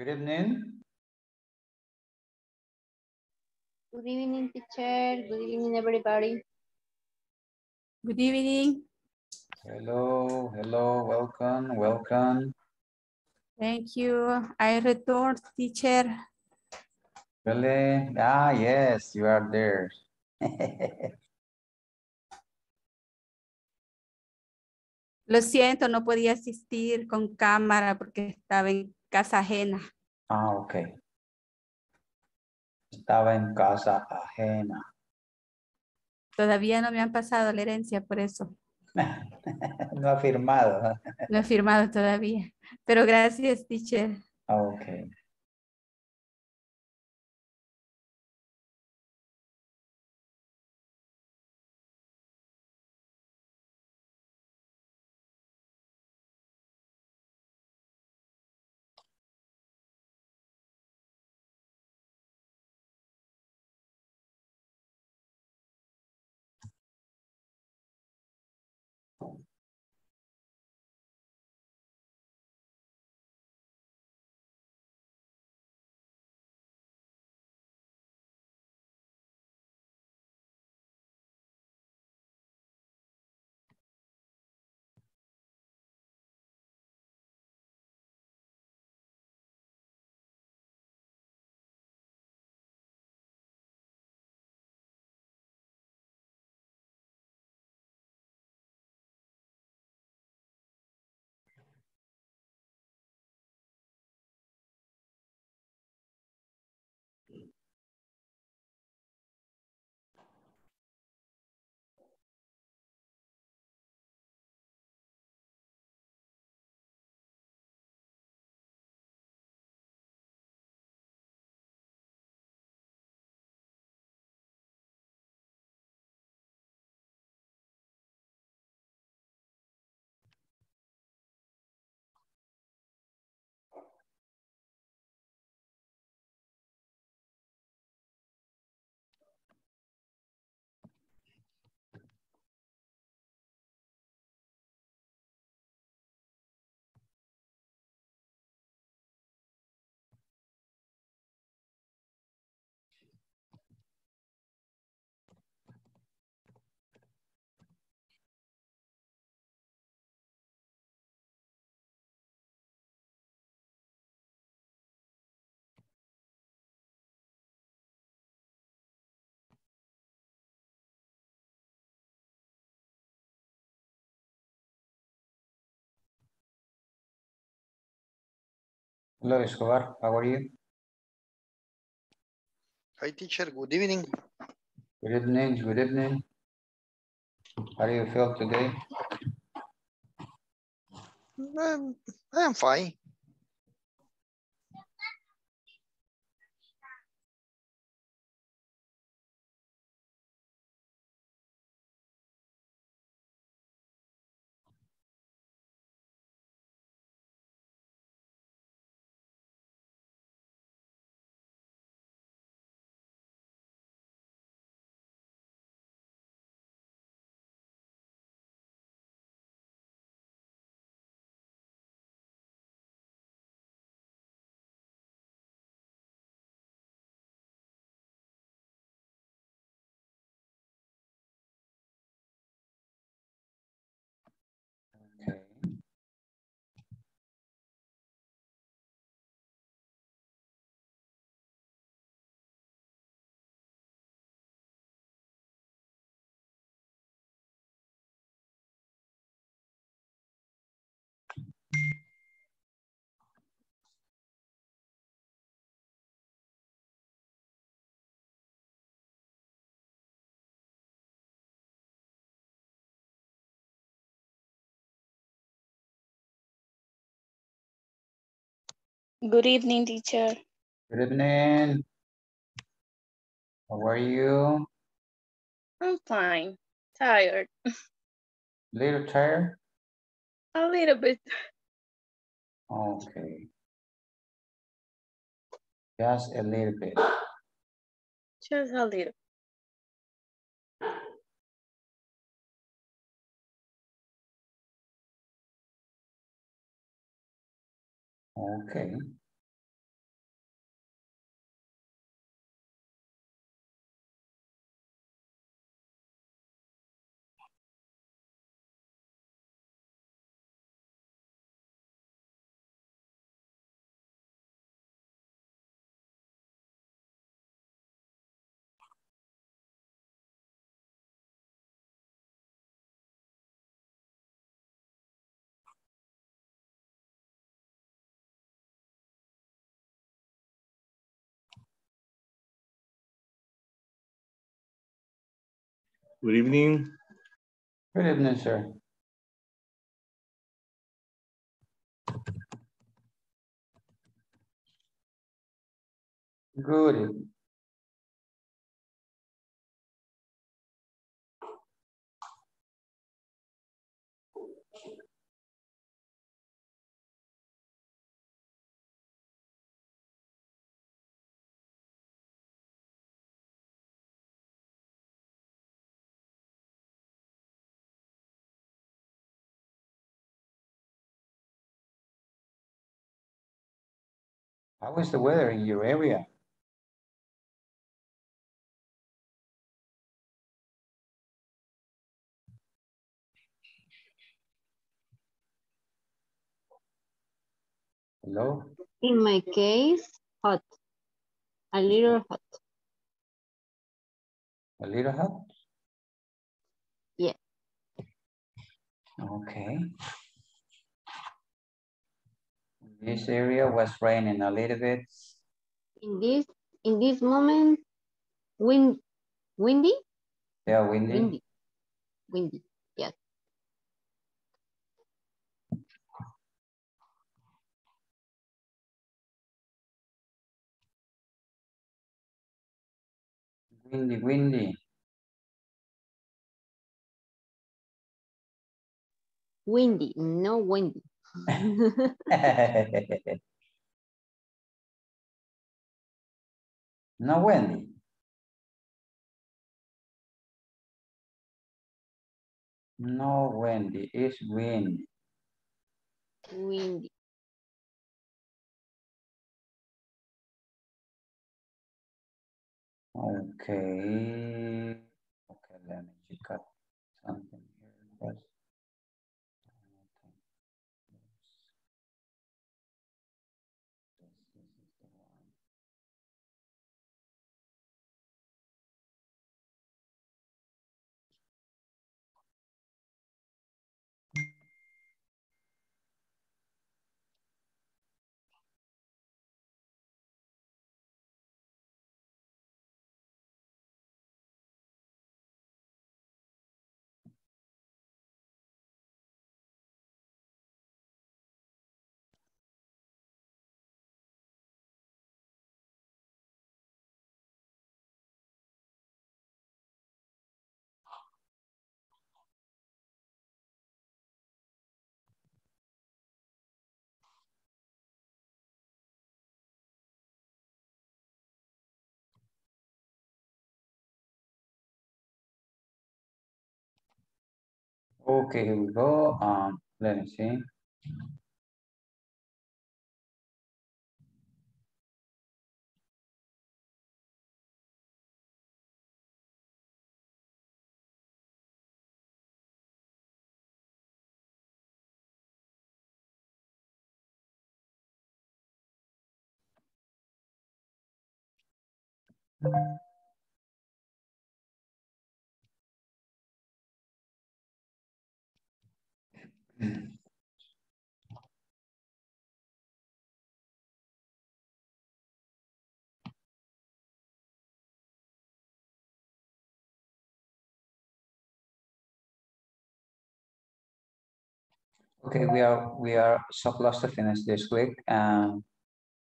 Good evening. Good evening, teacher. Good evening, everybody. Good evening. Hello, hello, welcome, welcome. Thank you. I return, teacher. Really? Ah, yes, you are there. Lo siento, no podía asistir con cámara porque estaba en casa ajena. Ah, ok. Estaba en casa ajena. Todavía no me han pasado la herencia, por eso No ha firmado. no he firmado todavía. Pero gracias, teacher. Ah, Ok. Hello, Escobar. How are you? Hi, teacher. Good evening. Good evening, good evening. How do you feel today? Um, I am fine. Good evening, teacher. Good evening. How are you? I'm fine. Tired. Little tired? A little bit. Okay. Just a little bit. Just a little. Okay. Good evening. Good evening, sir. Good evening. How is the weather in your area? Hello? In my case, hot. A little hot. A little hot? Yeah. Okay. This area was raining a little bit. In this in this moment, wind windy? Yeah, windy. Windy. Windy. Yes. Windy, windy. Windy, no windy. no windy. No windy, it's windy. windy. Okay. Okay, let me check out Okay, here we go. Um, let me see. Okay, we are we are so close to finish this week. And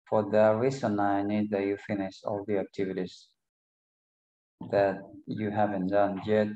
for that reason, I need that you finish all the activities that you haven't done yet.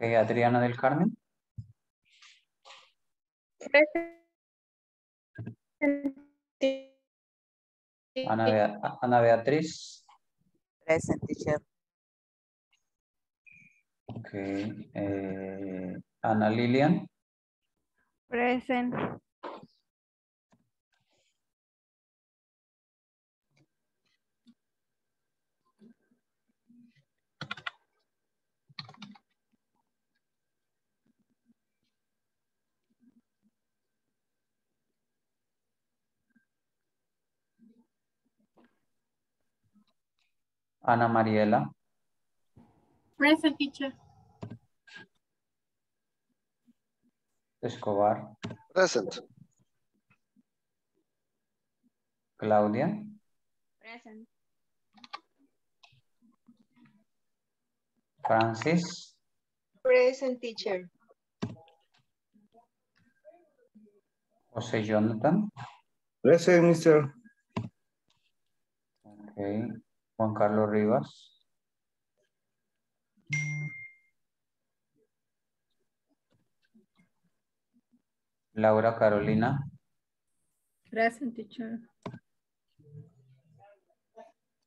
Okay, Adriana del Carmen. Ana, Bea- Ana Beatriz. Present teacher. Okay. eh, Ana Lilian. Present. Ana Mariela, Present teacher. Escobar, Present. Claudia, Present. Francis, Present teacher. José Jonathan, Present, mister. okay. Juan Carlos Rivas, Laura Carolina, Present teacher.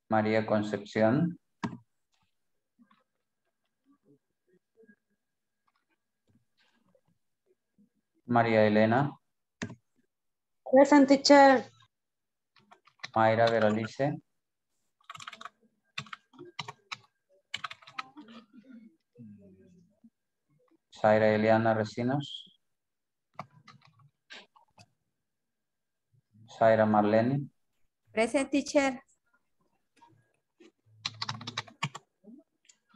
María Concepción, María Elena, Present teacher. Mayra Veralice, Zaira Eliana Recinos, Zaira Marlene, Present teacher.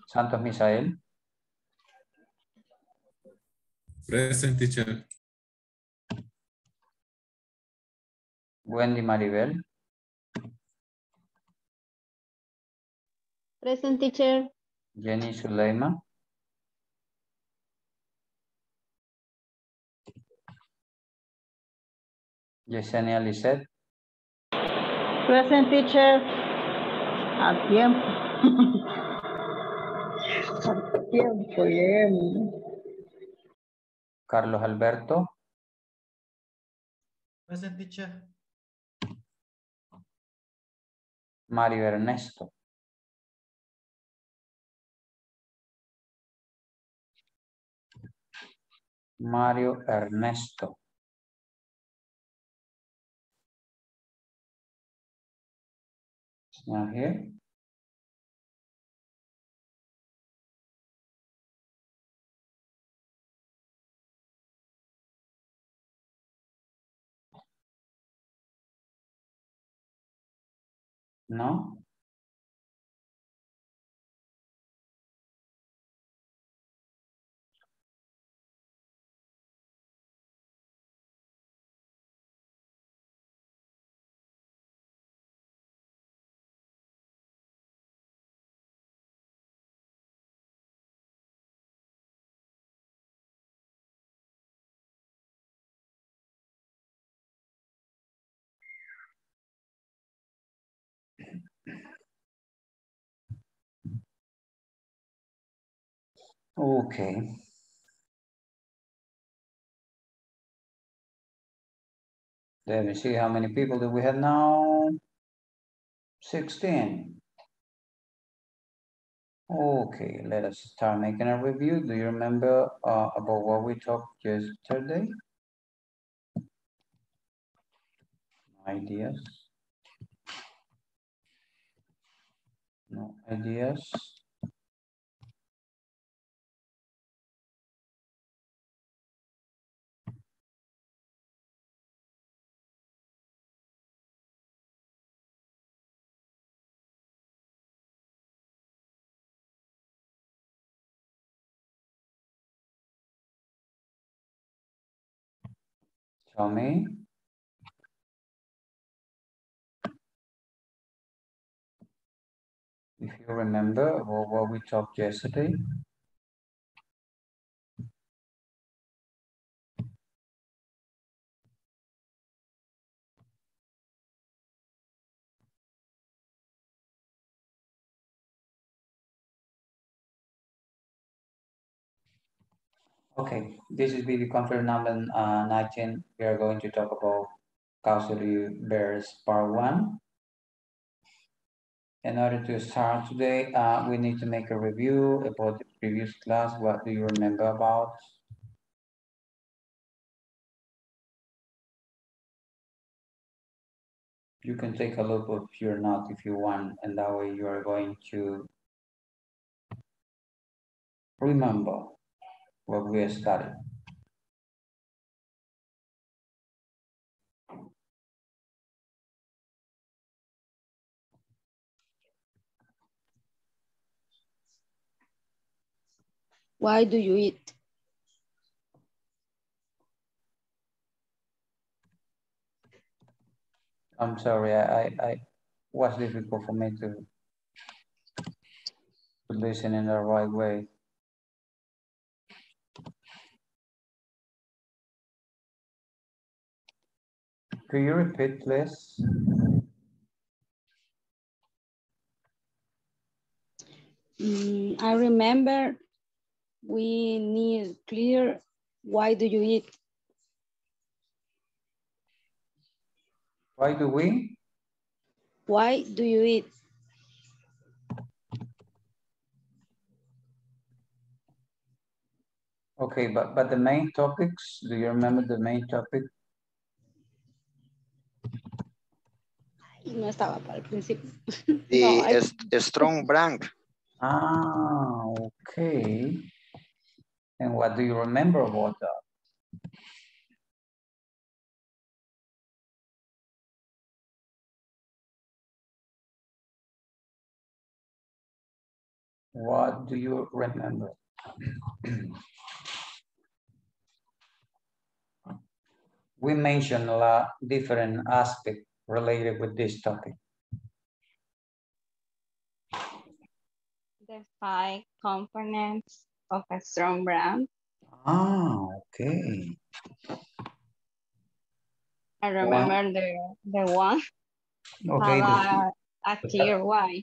Santos Misael, Present teacher. Wendy Maribel, Present teacher. Jenny Zuleima, Yesenia Lisset, Present teacher. A tiempo. A tiempo, lleguemos. Carlos Alberto, Present teacher. Mario Ernesto, Mario Ernesto, Not here. No? Okay. Let me see how many people do we have now? 16. Okay, let us start making a review. Do you remember uh, about what we talked yesterday? Ideas? No ideas? Me. If you remember what, what we talked yesterday. Okay, this is video conference number uh, 19. We are going to talk about Causative Verbs part one. In order to start today, uh, we need to make a review about the previous class. What do you remember about? You can take a look if you're not, if you want, and that way you are going to remember workplace garden. Why do you eat? I'm sorry, I, I, I was difficult for me to, to listen in the right way. Could you repeat, please? Mm, I remember we need clear why do you eat? Why do we? Why do you eat? Okay, but, but the main topics, do you remember the main topic? Ay, no estaba para el principio. The No, I- strong brand. Ah, okay. And what do you remember about that? What do you remember? We mentioned a lot different aspects related with this topic. The five components of a strong brand. Ah, okay. I remember the, the one Okay, a clear why.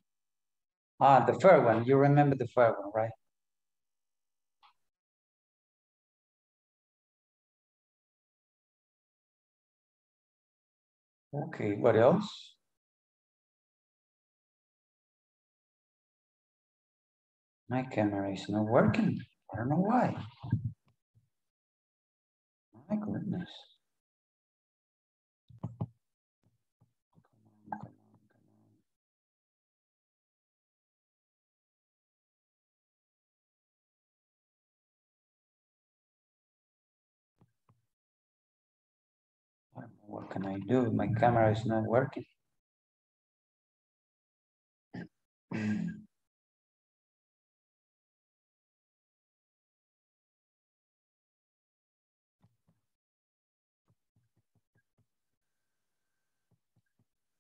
ah, the first one, you remember the first one, right? Okay, what else? My camera is not working. I don't know why. My goodness. What can I do? My camera is not working.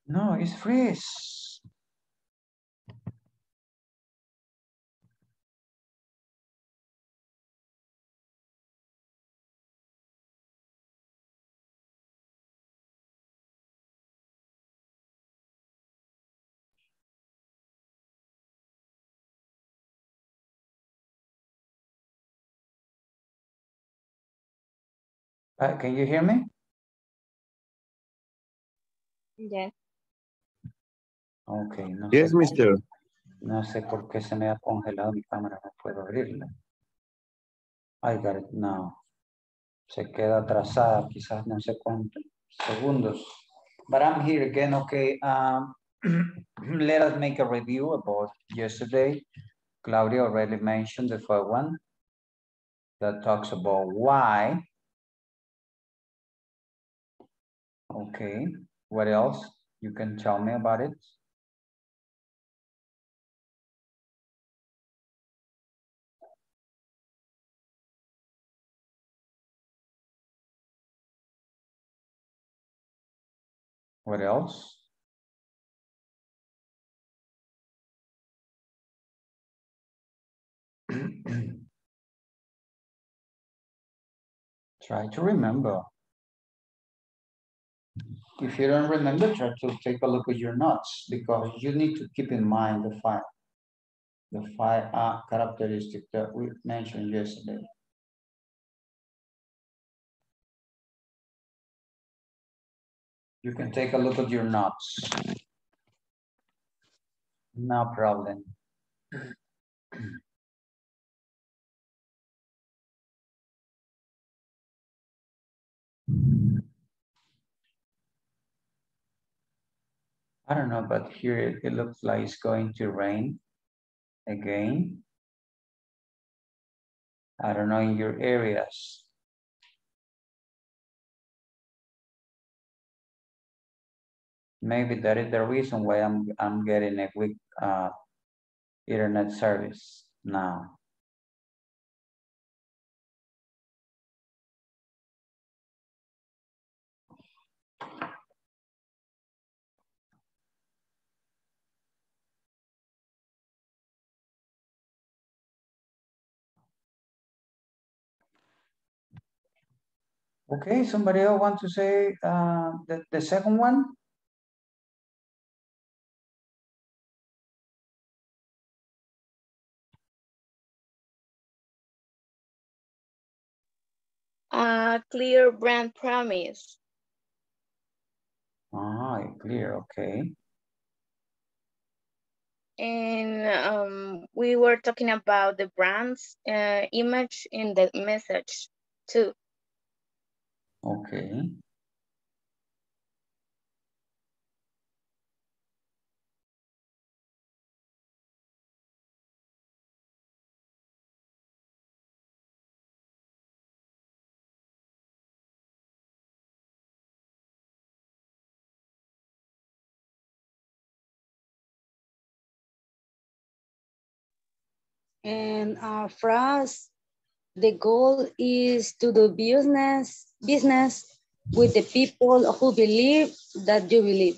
No, it's freeze. Uh, can you hear me? Yes. Ok, no Yes, sé por- mister. No sé por qué se me ha congelado mi cámara, no puedo abrirla. I got it now. Se queda atrasada, quizás no sé cuántos segundos. But I'm here again, okay. Um, let us make a review about yesterday. Claudia already mentioned the first one that talks about why. Okay, what else? You can tell me about it. What else? Try to remember. If you don't remember, try to take a look at your notes because you need to keep in mind the five, the five uh, characteristics that we mentioned yesterday. You can take a look at your notes. No problem. I don't know, but here it, it looks like it's going to rain again. I don't know in your areas. Maybe that is the reason why I'm I'm getting a weak uh, internet service now. Okay, somebody else want to say uh, the, the second one? Uh, clear brand promise. Ah, clear, okay. And um, we were talking about the brand's uh, image in the message too. Okay. And uh, for us, the goal is to do business, business with the people who believe that you believe.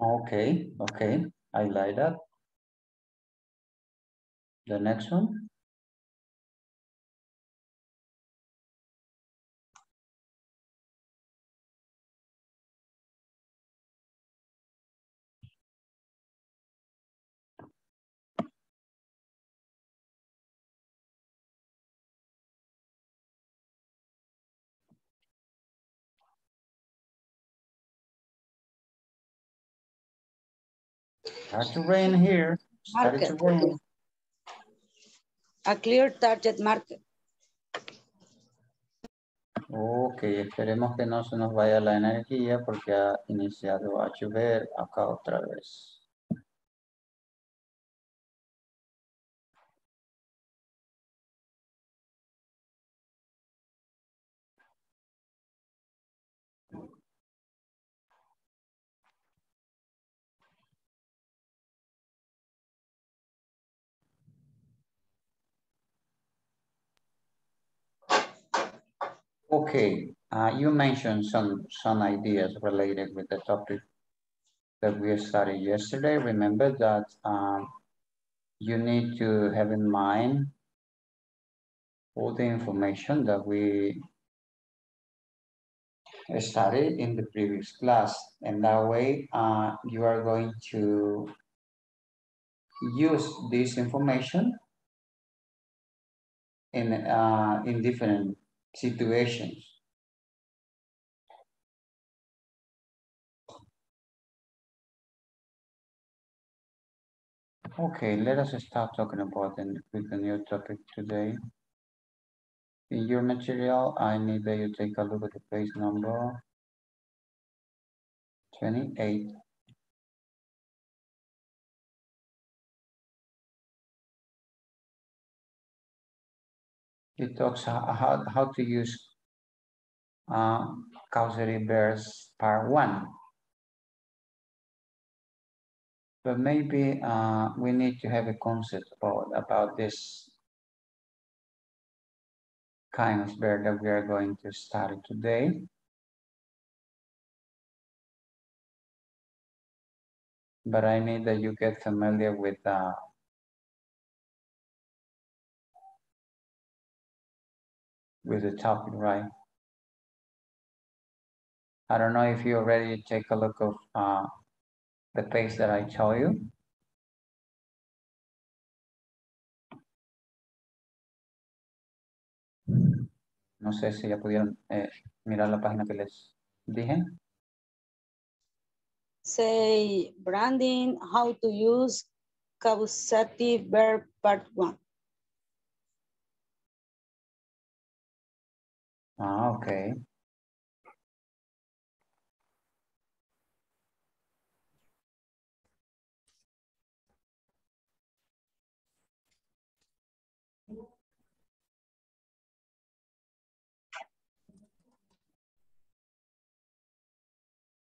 Okay, okay. I like that. The next one. Start to rain here. Started to Market. rain. A clear target market. Ok, esperemos que no se nos vaya la energía porque ha iniciado a llover acá otra vez. Okay, uh, you mentioned some, some ideas related with the topic that we studied yesterday. Remember that um, you need to have in mind all the information that we studied in the previous class. And that way, uh, you are going to use this information in, uh, in different situations. Okay, let us start talking about the, with the new topic today. In your material, I need that you take a look at the page number 28. It talks how, how, to use uh, causative verbs part one. But maybe uh, we need to have a concept about, about this kind of verb that we are going to study today. But I need that you get familiar with uh, with the topic, right? I don't know if you already take a look of uh, the page that I tell you. No sé si ya pudieron eh, mirar la página que les dije. Say branding, how to use causative verb part one. Ah, okay.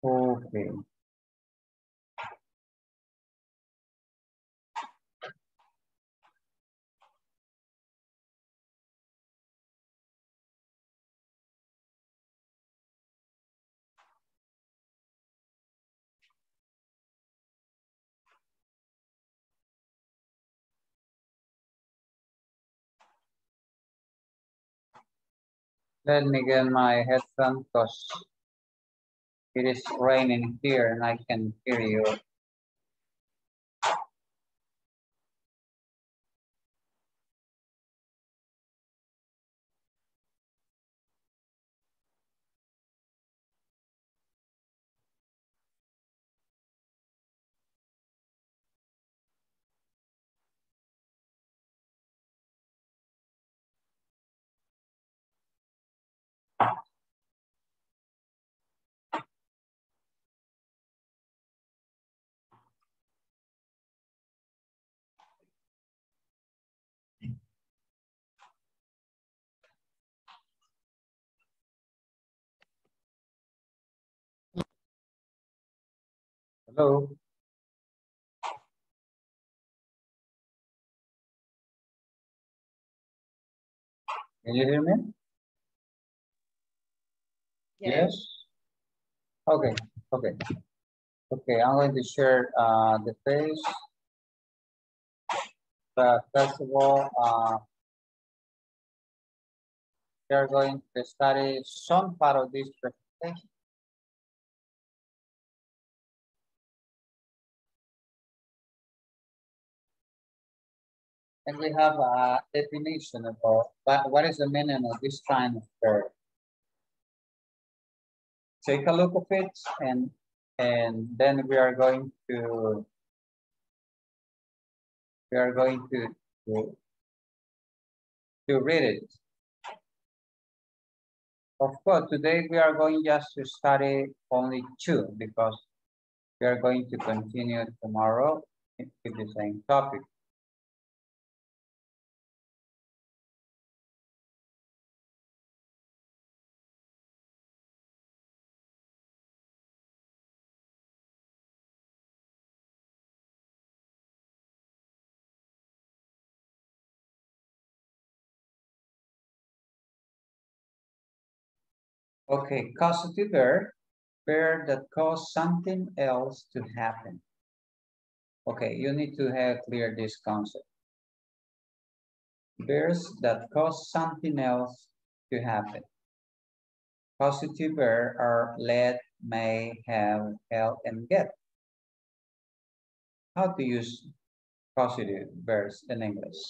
Okay. Let me get my headphone because it is raining here and I can hear you. Hello? Can you hear me? Yes? Okay, okay. Okay, I'm going to share uh, the page. But first of all, uh, we are going to study some part of this presentation. And we have a definition about what, is the meaning of this kind of verb. Take a look at it and and then we are going to we are going to to, to read it. Of course, today we are going just to study only two because we are going to continue tomorrow with the same topic. Okay, causative verb, verb that cause something else to happen. Okay, you need to have clear this concept. Verbs that cause something else to happen. Causative verbs are let, may, have, help, and get. How to use causative verbs in English?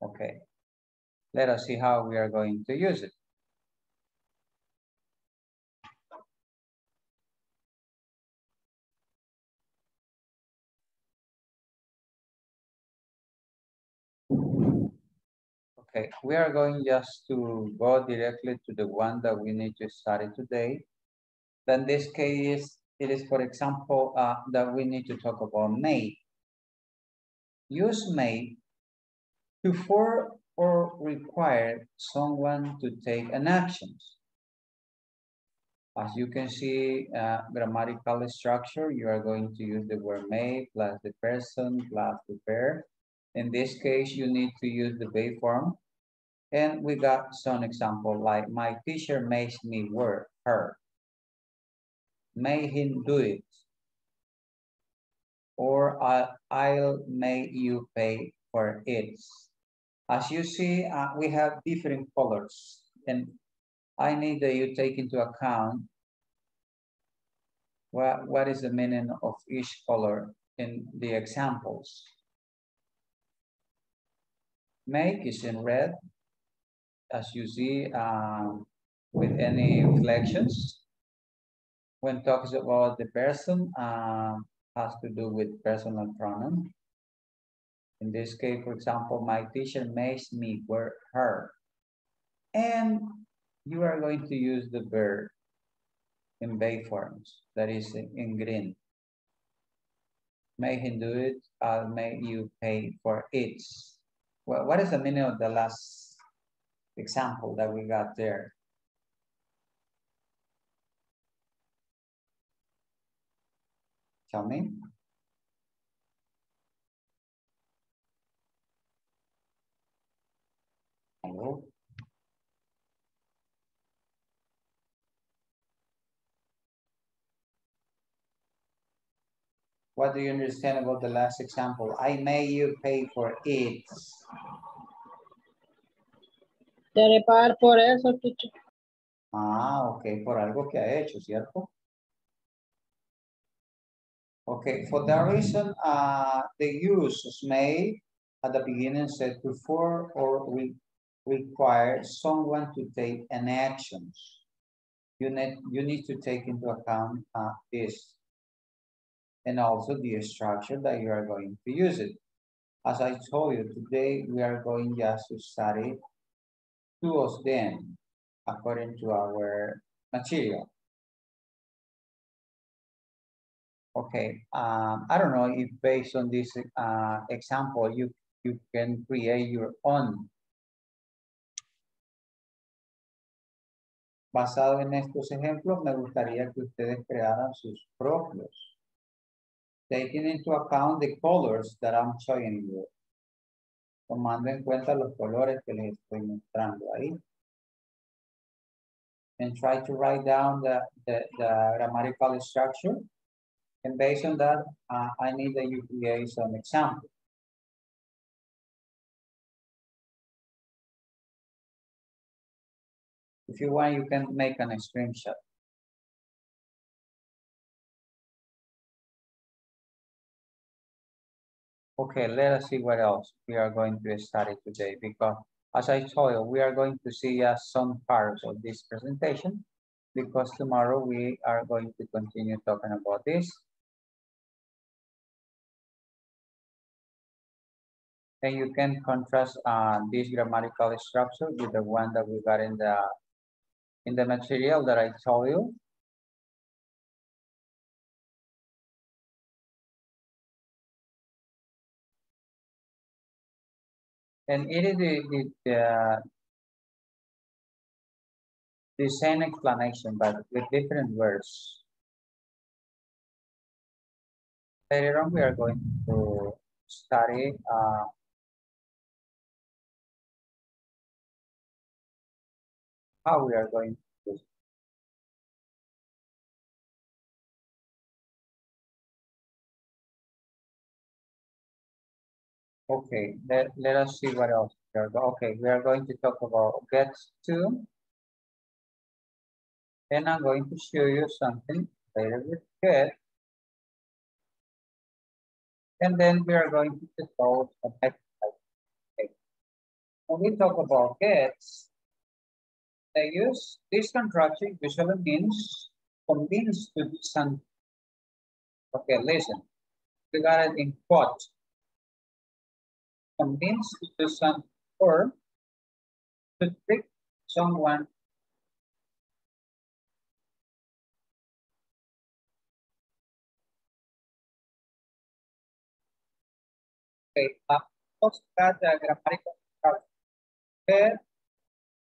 Okay, let us see how we are going to use it. Okay, we are going just to go directly to the one that we need to study today. Then this case, it is, for example, uh, that we need to talk about may. Use may to for or require someone to take an action. As you can see, uh, grammatical structure, you are going to use the word may plus the person plus the verb. In this case, you need to use the be form and we got some example like my teacher makes me work her. May him do it. Or I'll make you pay for it. As you see, uh, we have different colors and I need that you take into account what, what is the meaning of each color in the examples. Make is in red, as you see um, with any reflections. When talks about the person, um, has to do with personal pronoun. In this case, for example, my teacher makes me wear her. And you are going to use the verb in bay forms, that is in green. Make him do it, I'll make you pay for it. Well, what is the meaning of the last example that we got there. Tell me. Hello? What do you understand about the last example? I may you pay for it. Debe pagar por eso, teacher. Ah, ok, por algo que ha hecho, ¿cierto? Okay, for that reason, uh, the use is made at the beginning said before or we require someone to take an action. You need, you need to take into account uh, this and also the structure that you are going to use it. As I told you, today we are going just to study two of them according to our material. Okay, um, I don't know if based on this uh, example, you, you can create your own. Basado en estos ejemplos, me gustaría que ustedes crearan sus propios. Taking into account the colors that I'm showing you. Tomando en cuenta los colores que les estoy mostrando ahí. And try to write down the, the, the grammatical structure and based on that, uh, I need that you create some example. If you want, you can make an screenshot. Okay, let us see what else we are going to study today because as I told you, we are going to see uh, some parts of this presentation because tomorrow we are going to continue talking about this. And you can contrast uh, this grammatical structure with the one that we got in the in the material that I told you. And it is the, the, the, same explanation, but with different words. Later on, we are going to study uh, how we are going Okay, let, let us see what else. We are okay, we are going to talk about get to. And I'm going to show you something later with get. And then we are going to solve an exercise. Okay. When we talk about gets, they use this contraction usually means convinced to do something. Okay, listen. We got it in quote. convince to some or to trick someone Okay, a postcard grammatical ver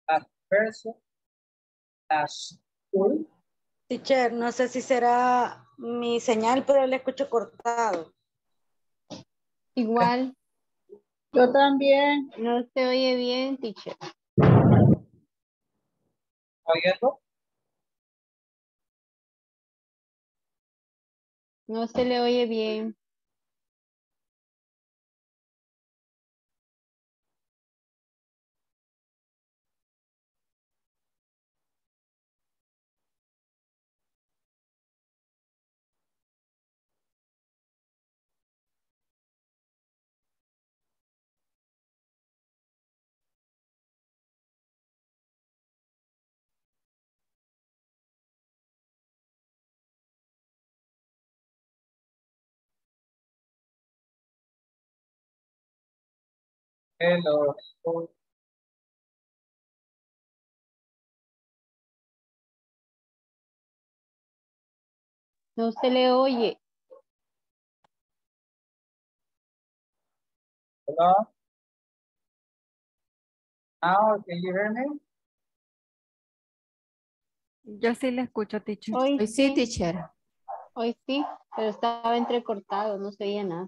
adverso las cool. Teacher, no sé si será mi señal, pero le escucho cortado. Igual. Yo también. no se oye bien, teacher. oyendo. No se le oye bien. Hello. No se le oye. Hello. Now, can you hear me? Yo sí le escucho, teacher. Hoy Hoy sí, sí. teacher. Hoy sí, pero estaba entrecortado, no se oía nada.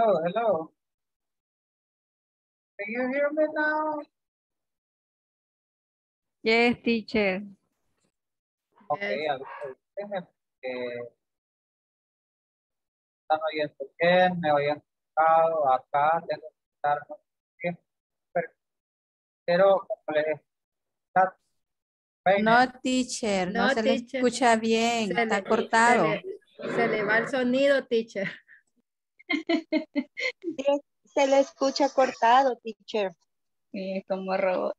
Hello, hello. Can you hear me now? Yes, teacher. Ok, a ver, déjenme, eh, están oyendo bien, me oyen acá, tengo que estar bien, pero- como les está- No, teacher, no, No, se le teacher. escucha bien, Se está le- cortado. Se le, se le va el sonido, teacher. Se le escucha cortado, teacher. Sí, como robot.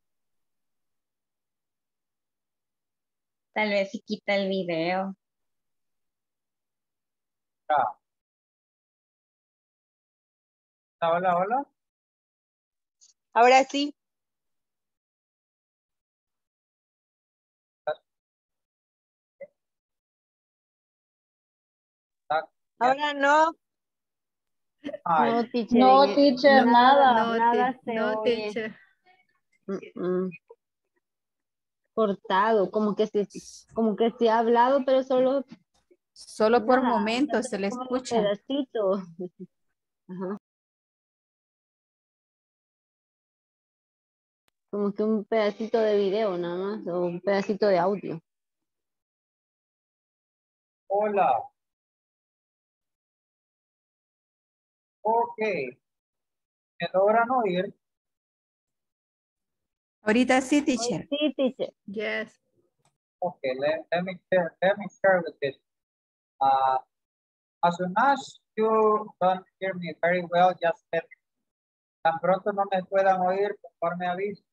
Tal vez si quita el video. ah. Hola, hola. Ahora sí. Ahora no. Ay, No, teacher. No, teacher, nada. No, nada se no, oye. teacher. Mm, mm. Cortado, como que se, como que se ha hablado, pero solo Solo por nada, momentos se le escucha. pedacito. Ajá. Como que un pedacito de video nada más, o un pedacito de audio. hola. Ok. ¿Me logran oír? Ahorita sí, teacher. Sí, teacher. Yes. Okay, let, let me share, let me share with it. Uh, as soon as you don't hear me very well, just let me. Tan pronto no me puedan oír, por favor me avisen.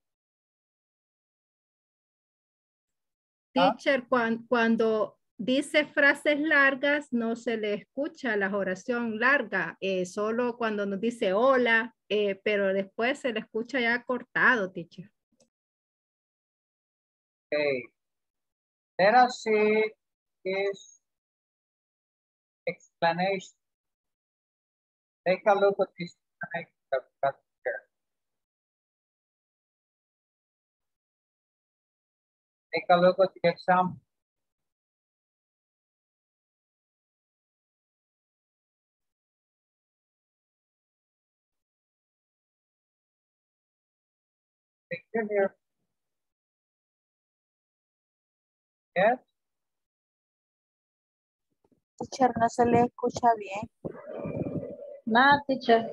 Ah. Teacher, cuan- cuando dice frases largas, no se le escucha la oración larga, eh, solo cuando nos dice hola, eh, pero después se le escucha ya cortado, teacher. Okay. Let us see this explanation. Take a look at this. Take a look at the example. Picture here. Yes. Teacher, no se le escucha bien. Nada, teacher.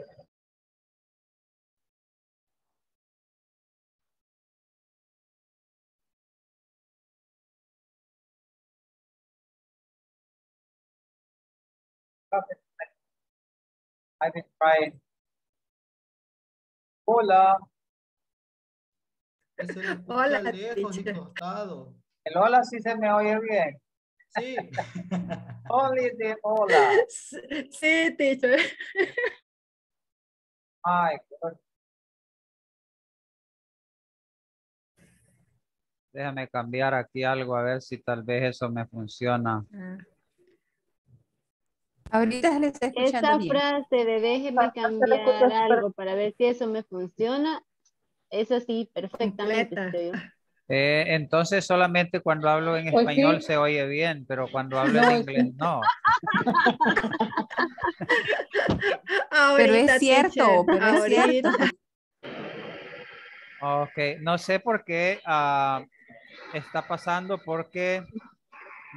I've been trying. Hola. Se le escucha Hola, lejos y cortado. El hola sí se me oye bien. Sí. Only the hola. Sí, teacher. Ay, Déjame cambiar aquí algo a ver si tal vez eso me funciona. Ah, Ahorita se le está escuchando Esa bien. frase de déjeme cambiar algo para ver si eso me funciona, eso sí, perfectamente. Eh, entonces solamente cuando hablo en Pues español sí. se oye bien, pero cuando hablo No, en inglés no. Pero es cierto, pero es cierto. Ok, no sé por qué ah, está pasando porque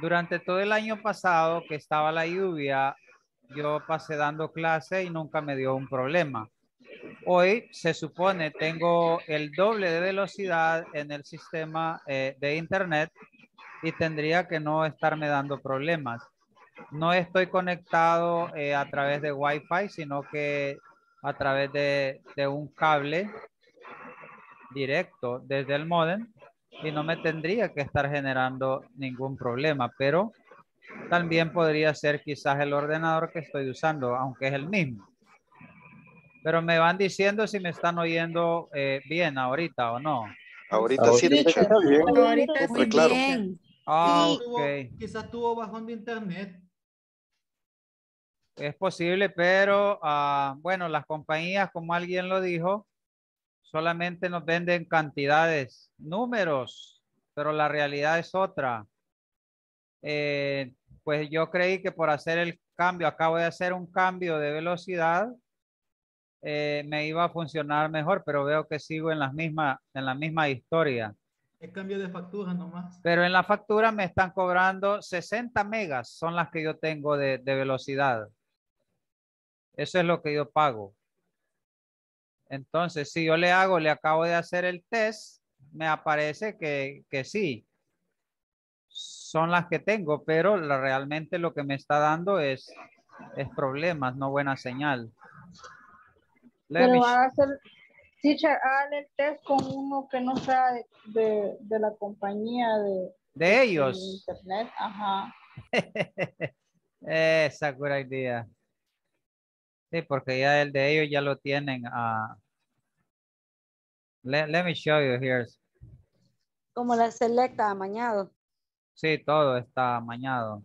durante todo el año pasado que estaba la lluvia, yo pasé dando clase y nunca me dio un problema. Hoy se supone tengo el doble de velocidad en el sistema eh, de internet y tendría que no estarme dando problemas. No estoy conectado eh, a través de Wi-Fi, sino que a través de, de un cable directo desde el modem y no me tendría que estar generando ningún problema, pero también podría ser quizás el ordenador que estoy usando, aunque es el mismo. Pero me van diciendo si me están oyendo eh, bien ahorita o no. Ahorita sí, teacher. Ahorita Súper sí, claro. teacher. Ah, Quizás tuvo- ok. Quizás tuvo bajón de internet. Es posible, pero ah, bueno, las compañías, como alguien lo dijo, solamente nos venden cantidades, números, pero la realidad es otra. Eh, pues yo creí que por hacer el cambio, acabo de hacer un cambio de velocidad, eh, me iba a funcionar mejor, pero veo que sigo en, las misma, en la misma historia. Es cambio de factura nomás. Pero en la factura me están cobrando 60 megas, son las que yo tengo de, de velocidad. Eso es lo que yo pago. Entonces, si yo le hago, le acabo de hacer el test, me aparece que, que sí. Son las que tengo, pero la, realmente lo que me está dando es, es problemas, no buena señal. Let Pero va a hacer, teacher, hágale el test con uno que no sea de, de, de la compañía de, de ellos. internet. Ajá. Esa good idea. Sí, porque ya el de ellos ya lo tienen. ah. let, let me show you here. Como la selecta amañado. Sí, todo está amañado.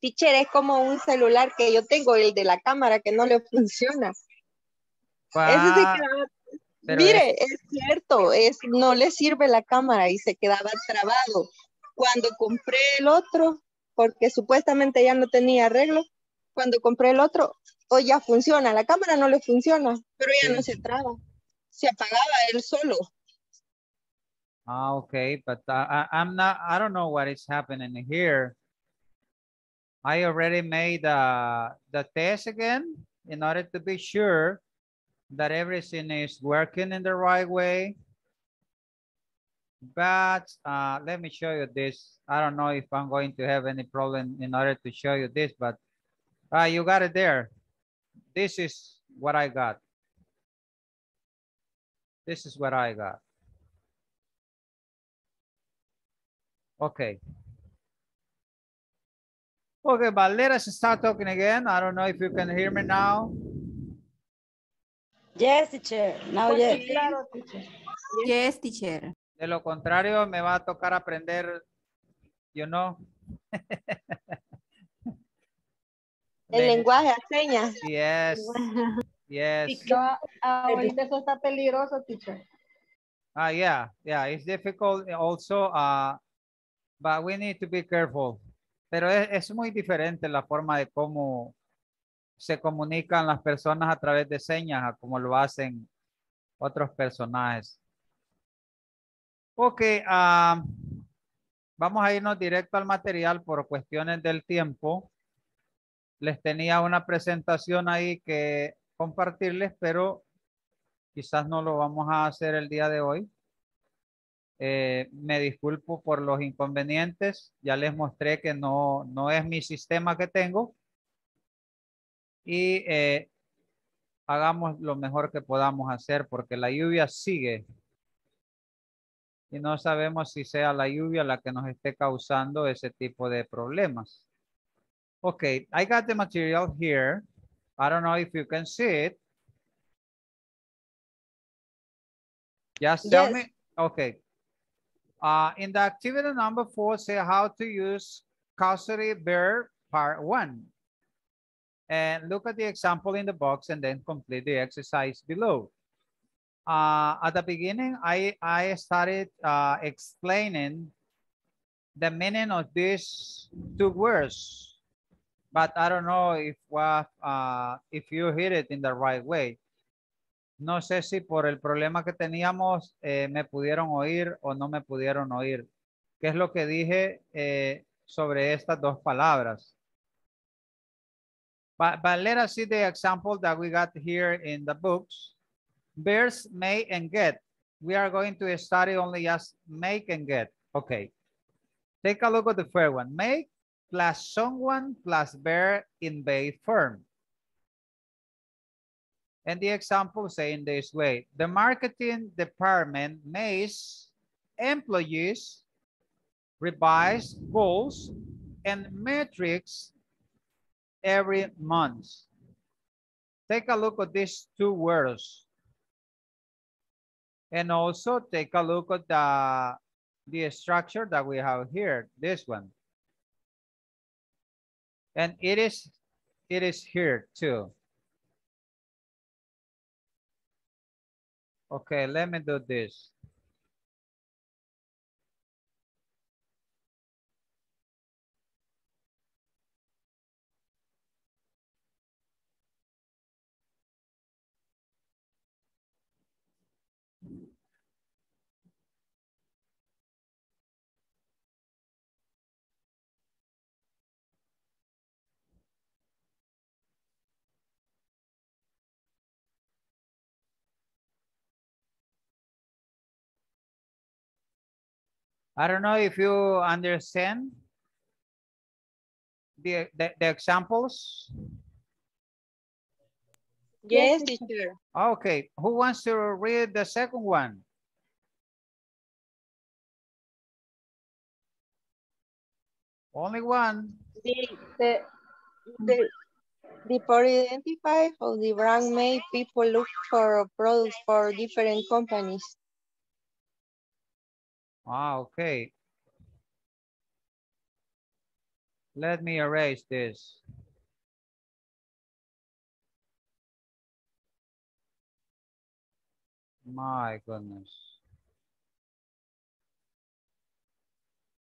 Teacher, es como un celular que yo tengo, el de la cámara, que no le funciona. Ese se quedaba- pero Mire, es... cierto, es, no le sirve la cámara y se quedaba trabado. Cuando compré el otro, porque supuestamente ya no tenía arreglo, cuando compré el otro, hoy ya funciona, la cámara no le funciona, pero ya no se traba. Se apagaba él solo. Ah, okay, but uh, I, I'm not, I don't know what is happening here. I already made uh, the test again in order to be sure that everything is working in the right way. But uh, let me show you this. I don't know if I'm going to have any problem in order to show you this, but uh, you got it there. This is what I got. This is what I got. Okay. Okay, but let us start talking again. I don't know if you can hear me now. Yes, teacher. Now, yes. Yes, teacher. De lo contrario, me va a tocar aprender, you know. El De- lenguaje a señas. Yes, yes. No, ahorita eso está peligroso, teacher. Ah, yeah, yeah, it's difficult also, uh, but we need to be careful. Pero es, es muy diferente la forma de cómo se comunican las personas a través de señas como lo hacen otros personajes. Ok, ah, vamos a irnos directo al material por cuestiones del tiempo. Les tenía una presentación ahí que compartirles, pero quizás no lo vamos a hacer el día de hoy. Eh, me disculpo por los inconvenientes. Ya les mostré que no, no es mi sistema que tengo. Y eh, hagamos lo mejor que podamos hacer porque la lluvia sigue. Y no sabemos si sea la lluvia la que nos esté causando ese tipo de problemas. Okay, I got the material here. I don't know if you can see it. Just tell Yes. me. Okay. Uh, in the activity number four, say how to use causative verb part one. And look at the example in the box and then complete the exercise below. Uh, at the beginning, I, I started uh, explaining the meaning of these two words, but I don't know if, uh, if you hit it in the right way. No sé si por el problema que teníamos eh, me pudieron oír o no me pudieron oír. ¿Qué es lo que dije eh, sobre estas dos palabras? But, but let us see the example that we got here in the books. Verbs may and get. We are going to study only just make and get. Okay. Take a look at the first one. Make plus someone plus verb in base form. And the example say in this way, the marketing department makes employees revise goals and metrics every month. Take a look at these two words. And also take a look at the, the structure that we have here, this one. And it is it is here too. Okay, let me do this. I don't know if you understand the, the, the examples. Yes, teacher. Okay, who wants to read the second one? Only one. The, the, the, the for identify how the brand made people look for products for different companies. Ah, okay. Let me erase this. My goodness.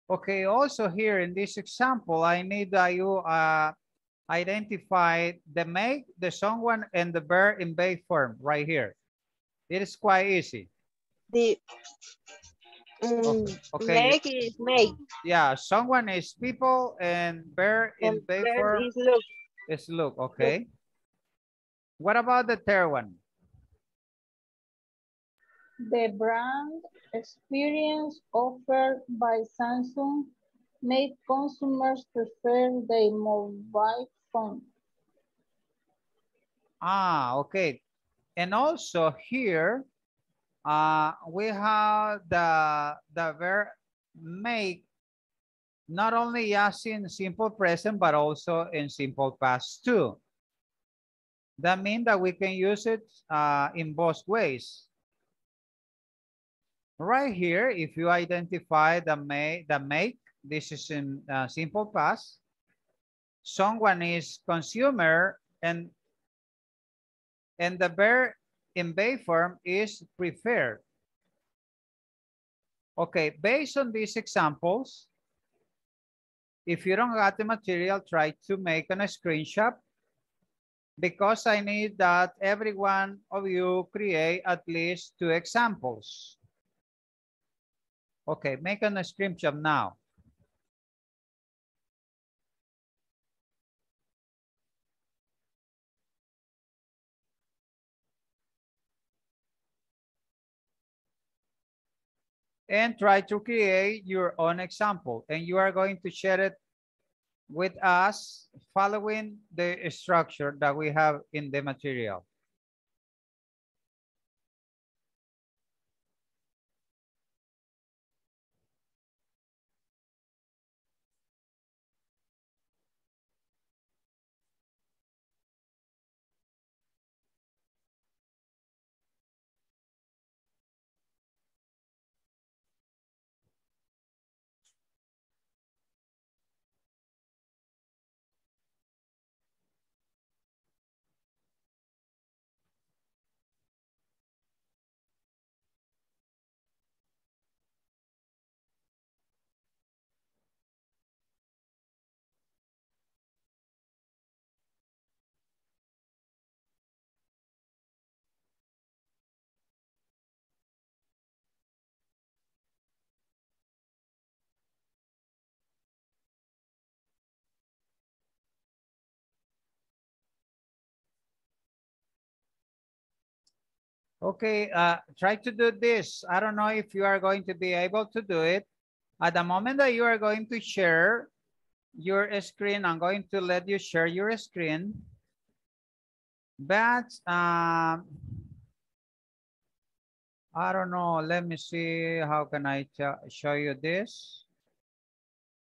Okay, also here in this example, I need that you uh, identify the make, the someone, and the verb in base form right here. It is quite easy. The mm, okay. make is make. Yeah, someone is people and verb in And base verb is look. is look, okay. What about the third one? The brand experience offered by Samsung made consumers prefer their mobile phone. Ah, okay. And also here, uh, we have the, the verb make not only just in simple present, but also in simple past too. That means that we can use it uh, in both ways. Right here, if you identify the make, the make, this is in uh, simple past. Someone is consumer and and the verb in base form is preferred. Okay, based on these examples, if you don't got the material, try to make a screenshot because I need that every one of you create at least two examples. Okay, make a screenshot now. And try to create your own example. And you are going to share it with us following the structure that we have in the material. Okay, uh, try to do this. I don't know if you are going to be able to do it. At the moment that you are going to share your screen, I'm going to let you share your screen. But um, I don't know, let me see, how can I show you this?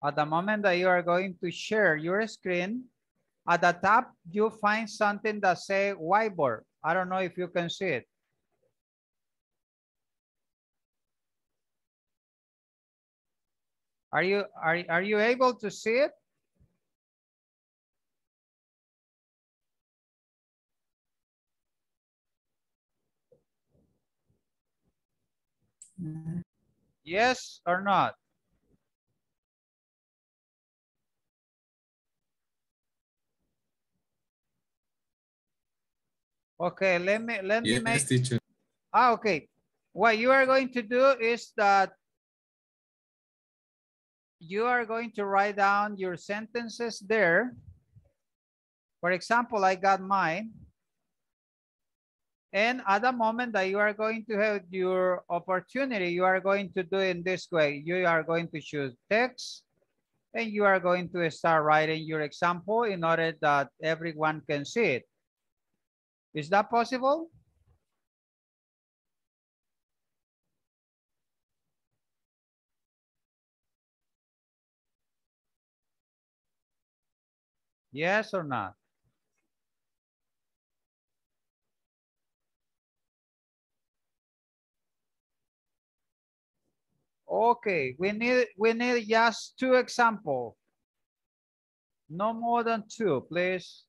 At the moment that you are going to share your screen, at the top, you find something that say whiteboard. I don't know if you can see it. Are you, are, are you able to see it? Yes or not? Okay, let me let yes, me make teacher. Ah, okay. What you are going to do is that you are going to write down your sentences there. For example, I got mine. And at the moment that you are going to have your opportunity, you are going to do it in this way. You are going to choose text and you are going to start writing your example in order that everyone can see it. Is that possible? Yes or not? Okay, we need we need just two examples. No more than two, please.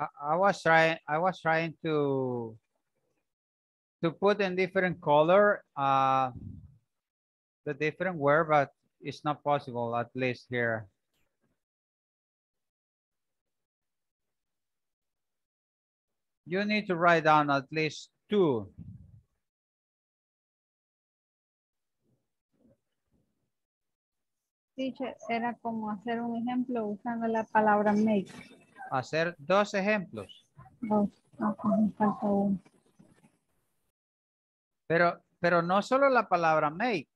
I, was trying I was trying to to put in different color uh the different word but it's not possible at least here you need to write down at least two era como hacer un ejemplo usando la palabra make. Hacer dos ejemplos Dos. Ah, pues me falta uno. pero pero no solo la palabra make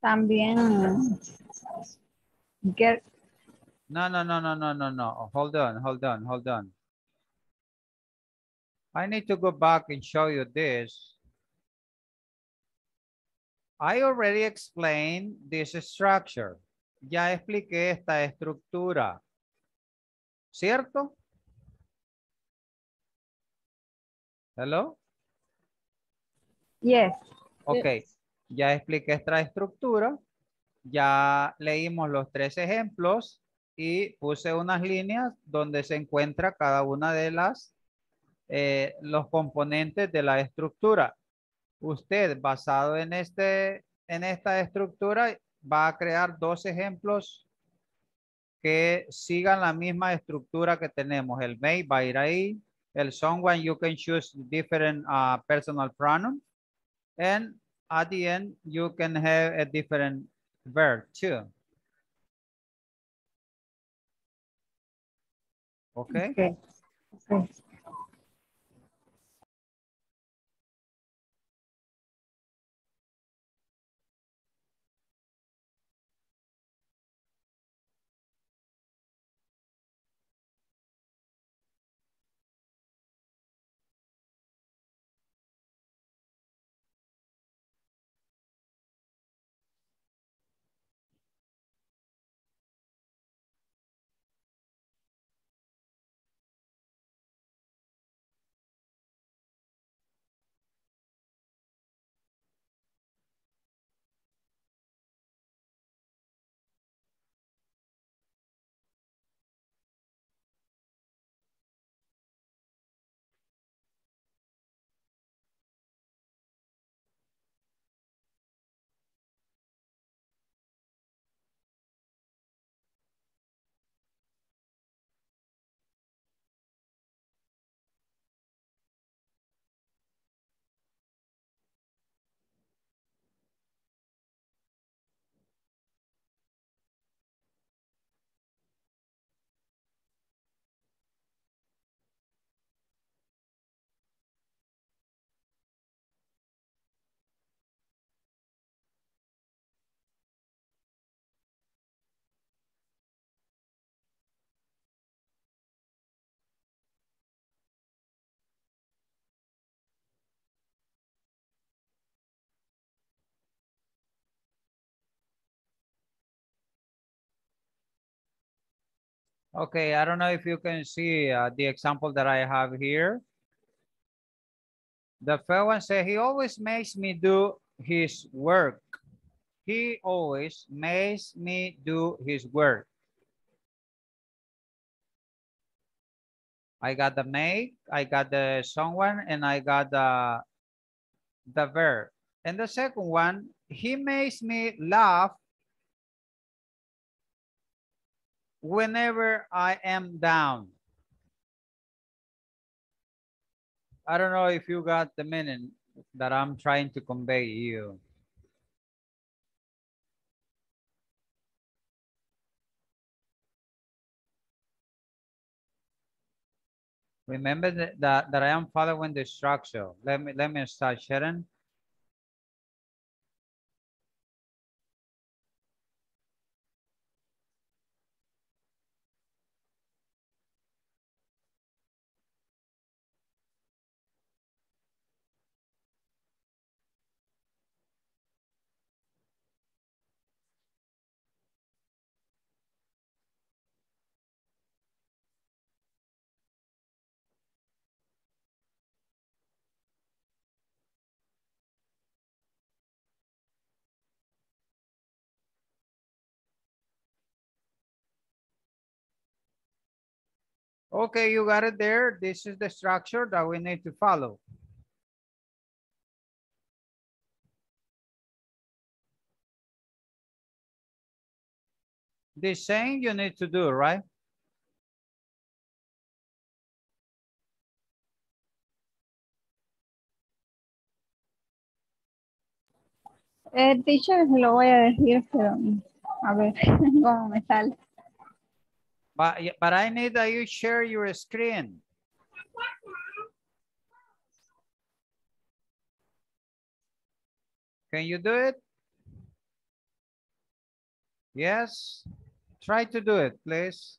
También get No, no, no, no, no, no, no. Hold on, hold on, hold on. I need to go back and show you this. I already explained this structure. Ya expliqué esta estructura. ¿Cierto? Hello? yes. Ok. Ya expliqué esta estructura. Ya leímos los tres ejemplos y puse unas líneas donde se encuentra cada una de las eh, los componentes de la estructura. Usted, basado en, este, en esta estructura, va a crear dos ejemplos que sigan la misma estructura que tenemos. El may va a ir ahí. El someone, you can choose different uh, personal pronoun. And at the end, you can have a different verb too. Okay. Okay. Okay. Okay, I don't know if you can see uh, the example that I have here. The first one says, he always makes me do his work. He always makes me do his work. I got the make, I got the someone, and I got the, the verb. And the second one, he makes me laugh whenever I am down. I don't know if you got the meaning that I'm trying to convey you. Remember that, that, that I am following the structure. Let me let me start sharing. Okay, you got it there. This is the structure that we need to follow. The same you need to do, right? Eh, teacher, lo voy a decir, pero a ver cómo me sale. But, but I need that you share your screen. Can you do it? Yes? Try to do it, please.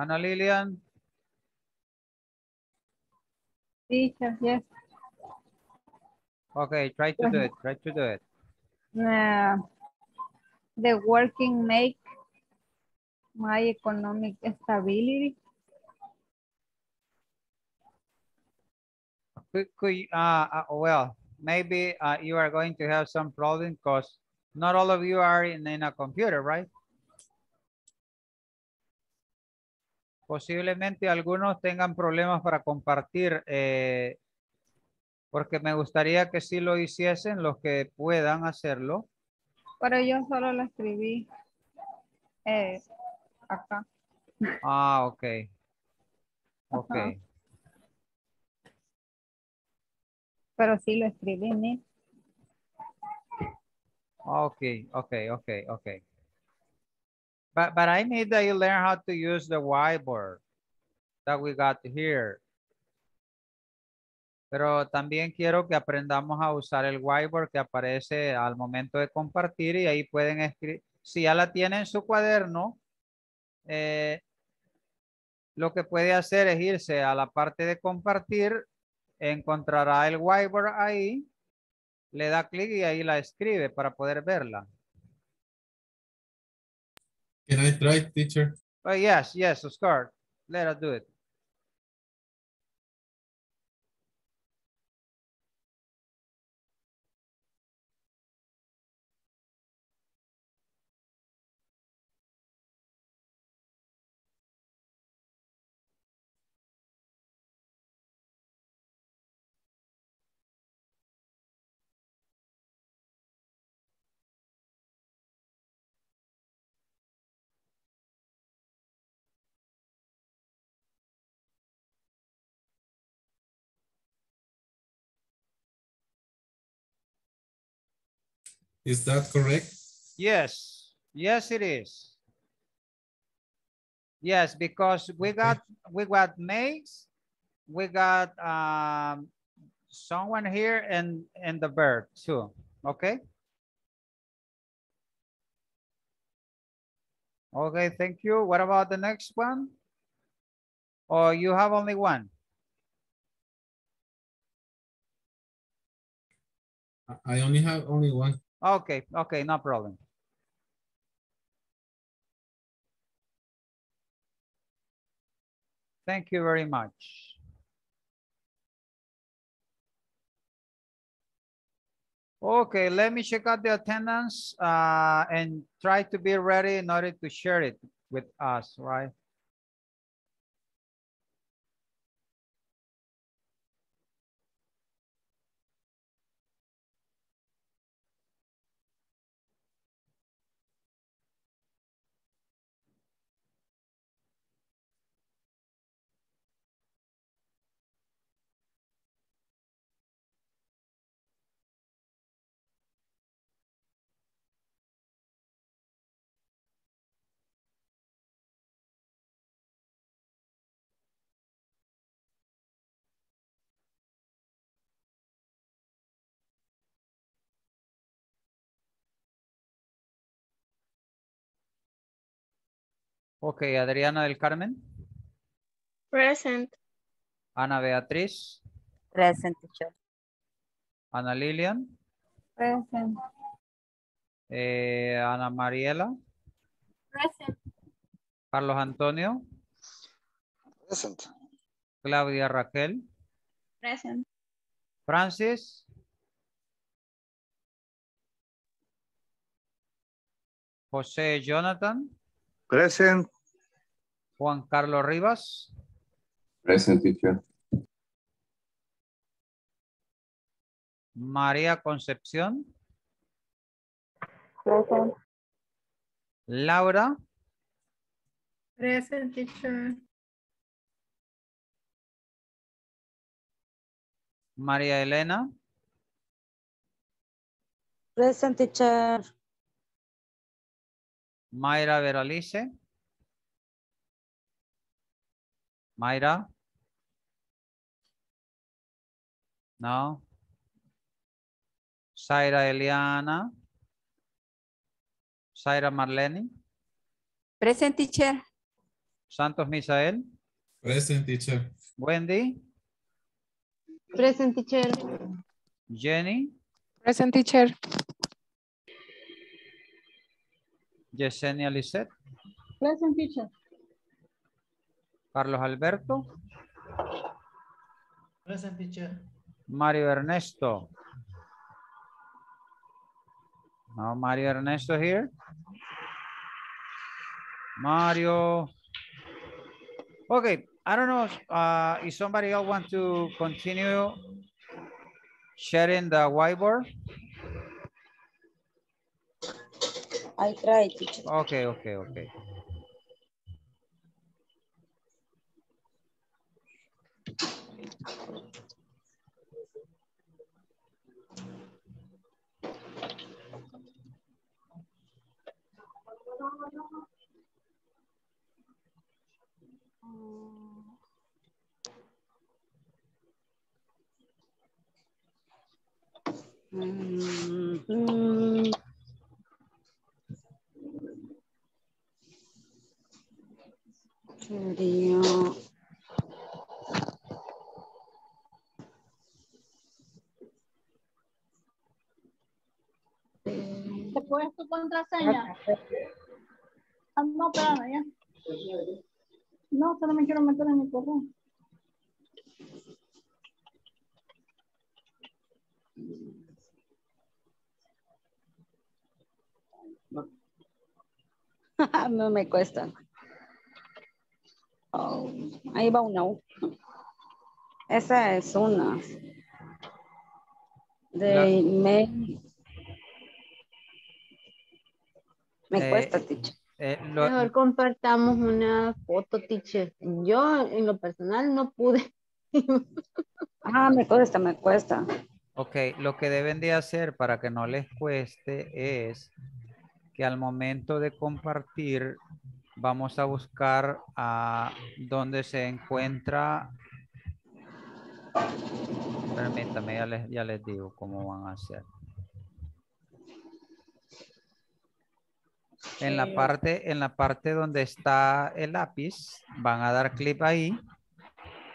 Ana Lilian, Teacher, yes. okay, try to do it, try to do it. Uh, the working make my economic stability. Could, could uh, uh, well, maybe uh, you are going to have some problem because not all of you are in, in a computer, right? Posiblemente algunos tengan problemas para compartir, eh, porque me gustaría que sí lo hiciesen los que puedan hacerlo. Pero yo solo lo escribí eh, acá. Ah, ok. Ok. Ajá. Pero sí lo escribí, ¿no? Okay, okay, okay, okay. But but I need that you learn how to use the whiteboard that we got here. Pero también quiero que aprendamos a usar el whiteboard que aparece al momento de compartir y ahí pueden escribir. Si ya la tienen en su cuaderno, eh, lo que puede hacer es irse a la parte de compartir, encontrará el whiteboard ahí, le da clic y ahí la escribe para poder verla. Can I try, teacher? Oh, yes, yes, Oscar. Let us do it. Is that correct? Yes, yes, it is. Yes, because we got we got makes, we got um someone here and and the verb too. Okay. Okay, thank you. What about the next one? Or you have only one? I only have only one. Okay, okay, no problem. Thank you very much. Okay, let me check out the attendance uh, and try to be ready in order to share it with us, right? Ok, Adriana del Carmen. Present. Ana Beatriz. Present, teacher. Ana Lilian. Present. eh, Ana Mariela. Present. Carlos Antonio. Present. Claudia Raquel. Present. Francis. José Jonathan. Present. Juan Carlos Rivas. Present teacher. María Concepción. Present. Laura. Present teacher. María Elena. Present teacher. Mayra Veralice. Mayra. No. Zaira Eliana. Zaira Marlene. Present teacher. Santos Misael. Present teacher. Wendy. Present teacher. Jenny. Present teacher. Yesenia Lisset. Present teacher. Carlos Alberto. Present teacher. Mario Ernesto. No, Mario Ernesto here. Mario. Okay, I don't know uh, if somebody else want to continue sharing the whiteboard. I try, teacher. Okay, okay, okay. Mhm. Sería... ¿Te puedes tu contraseña? Ah, no, espérame, ya. No, solo me quiero meter en mi correo. no me cuesta. Oh, ahí va una. Esa es una. De mail. Me Eh, cuesta, teacher. eh, lo- Mejor compartamos una foto, teacher. Yo, en lo personal, no pude. Ah, me cuesta, me cuesta. Ok, lo que deben de hacer para que no les cueste es que al momento de compartir vamos a buscar a dónde se encuentra. Permítame, ya les, ya les digo cómo van a hacer. En la parte, en la parte donde está el lápiz, van a dar clic ahí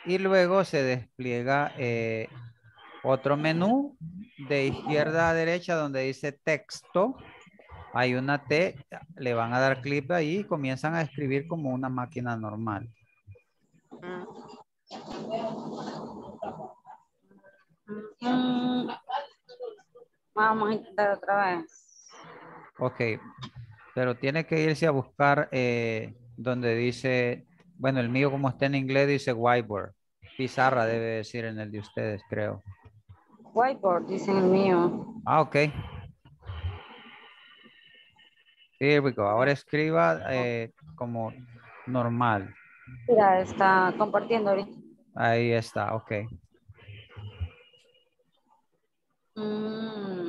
y luego se despliega eh, otro menú de izquierda a derecha donde dice texto. Hay una T, le van a dar clic ahí y comienzan a escribir como una máquina normal. Mm, Vamos a intentar otra vez. Ok, pero tiene que irse a buscar eh, donde dice, bueno, el mío como está en inglés dice whiteboard. Pizarra debe decir en el de ustedes, creo. Whiteboard, dicen el mío. Ah, ok. Here we go. Ahora escriba eh, como normal. Mira, está compartiendo ahorita. Ahí está, ok. Mm,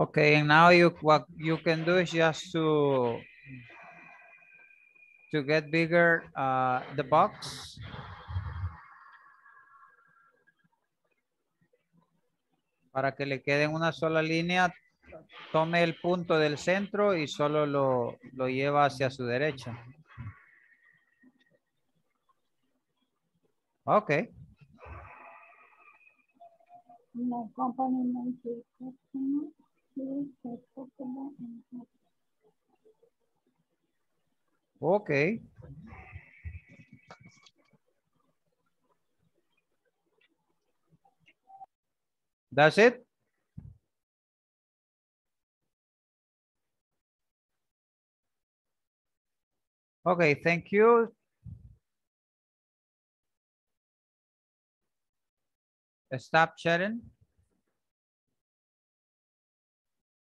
Okay, and now you what you can do is just to to get bigger uh, the box. Para que le quede una sola línea, tome el punto del centro y solo lo, lo lleva hacia su derecha. Name Okay. That's it? Okay, thank you. Stop sharing.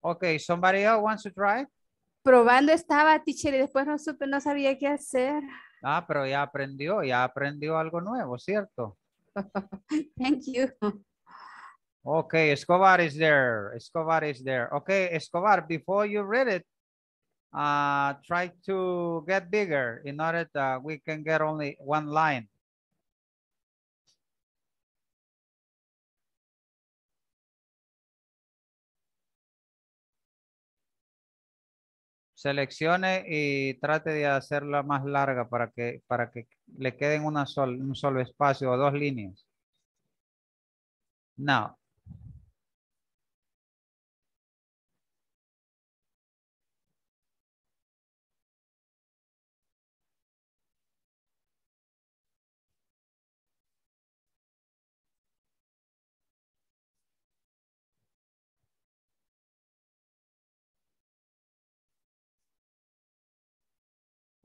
Okay, somebody else wants to try? Probando estaba, teacher, y después no supe, no sabía qué hacer. Ah, pero ya aprendió, ya aprendió algo nuevo, ¿cierto? Thank you. Okay, Escobar is there. Escobar is there. Okay, Escobar, before you read it, uh, try to get bigger in order that we can get only one line. Seleccione y trate de hacerla más larga para que, para que le queden un solo espacio o dos líneas. Now,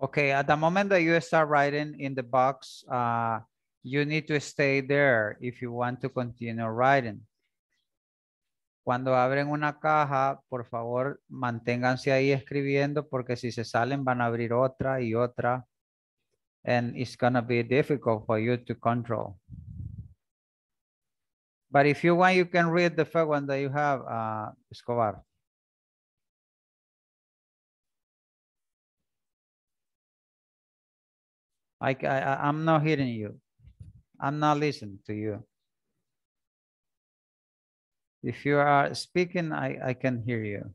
Okay, at the moment that you start writing in the box, uh, you need to stay there if you want to continue writing. Cuando abren una caja, por favor, manténganse ahí escribiendo porque si se salen van a abrir otra y otra. And it's gonna be difficult for you to control. But if you want, you can read the first one that you have, uh, Escobar. I, I, I'm not hearing you. I'm not listening to you. If you are speaking, I, I can hear you.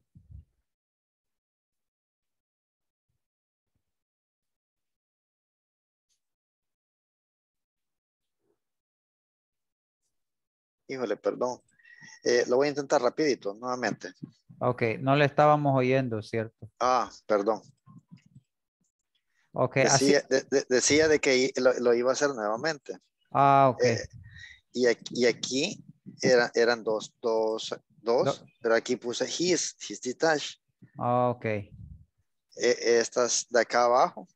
Híjole, perdón. Eh, lo voy a intentar rapidito, nuevamente. Ok, no le estábamos oyendo, ¿cierto? Ah, perdón. Ok, así. Decía de, de- decía de que lo, lo iba a hacer nuevamente. Ah, ok. Eh, y, aquí, y aquí era- eran dos, dos, dos, Do- pero aquí puse his, his detached. Ah, ok. E- estas de acá abajo,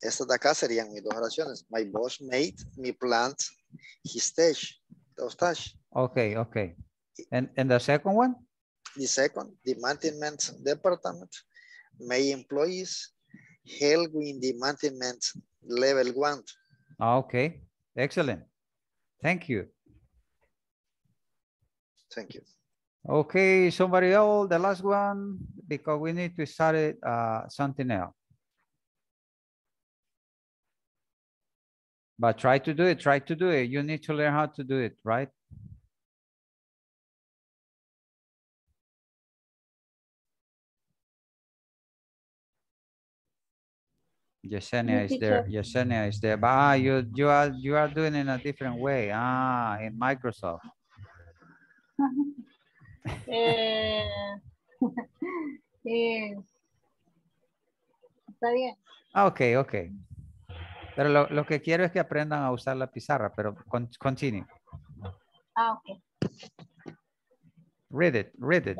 estas de acá serían mis dos oraciones. My boss made me plant his stage, those stage. Okay, okay. And and the second one? The second, the maintenance department may employees help with the maintenance level one. Ah, Okay, excellent. Thank you. Thank you. Okay, somebody else, the last one, because we need to start it, uh, something else. But try to do it, try to do it. You need to learn how to do it, right? Yesenia Yes, is there. Yesenia is there. But ah, you you are you are doing it in a different way. Ah, in Microsoft. Eh, eh, está bien. Ah, Ok, ok. Pero lo, lo que quiero es que aprendan a usar la pizarra, pero con, continue. Ah, ok. Read it, read it.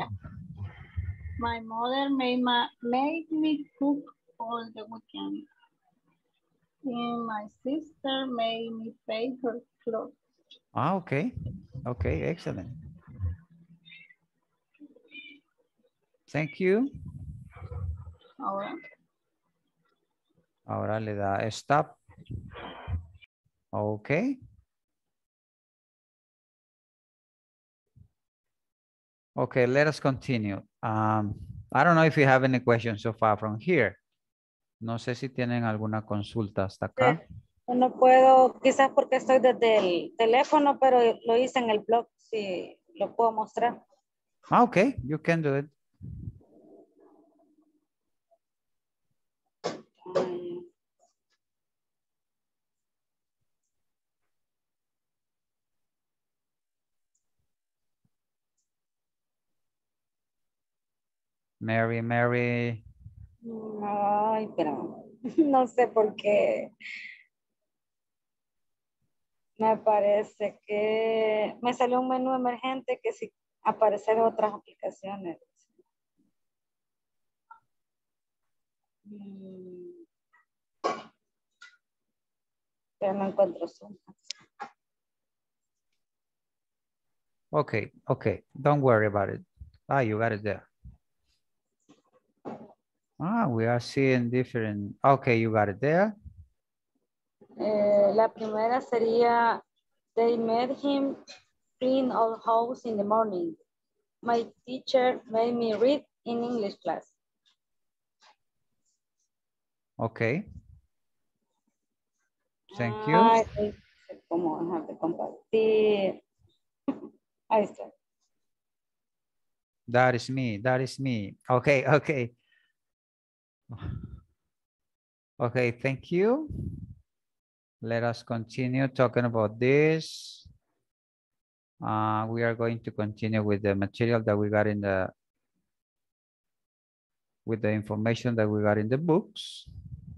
My mother made, ma made me cook all the weekend. My sister made me pay her clothes. Ah, ok. Ok, excellent. Thank you. Ahora, Ahora le da stop. Ok. Okay, let us continue. Um, I don't know if you have any questions so far from here. No sé si tienen alguna consulta hasta acá. No puedo, quizás porque estoy desde el teléfono, pero lo hice en el blog, si lo puedo mostrar. Ah, okay, you can do it. Mary, Mary. Ay, pero no sé por qué. Me parece que me salió un menú emergente que si aparecer otras aplicaciones. Mm. Pero no encuentro Zoom. Okay, okay, don't worry about it. Ah, you got it there. Ah, we are seeing different. Okay, you got it there. Eh, la primera sería, they made him clean all house in the morning. My teacher made me read in English class. Okay. Thank you. Sé ¿Cómo dejar de compartir? Ahí está. That is me. That is me. Okay, okay. Okay, thank you. Let us continue talking about this. Uh, we are going to continue with the material that we got in the with the information that we got in the books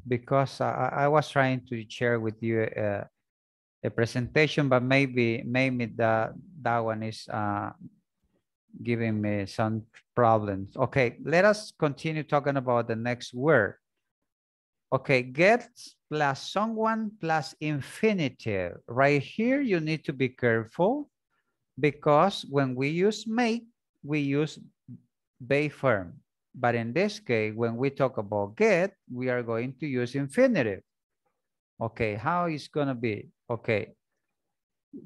because I, I was trying to share with you a, a presentation, but maybe maybe that that one is uh, giving me some problems. Okay, let us continue talking about the next word. Okay, get plus someone plus infinitive. Right here, you need to be careful because when we use make, we use be firm. But in this case, when we talk about get, we are going to use infinitive. Okay, how is gonna be? Okay,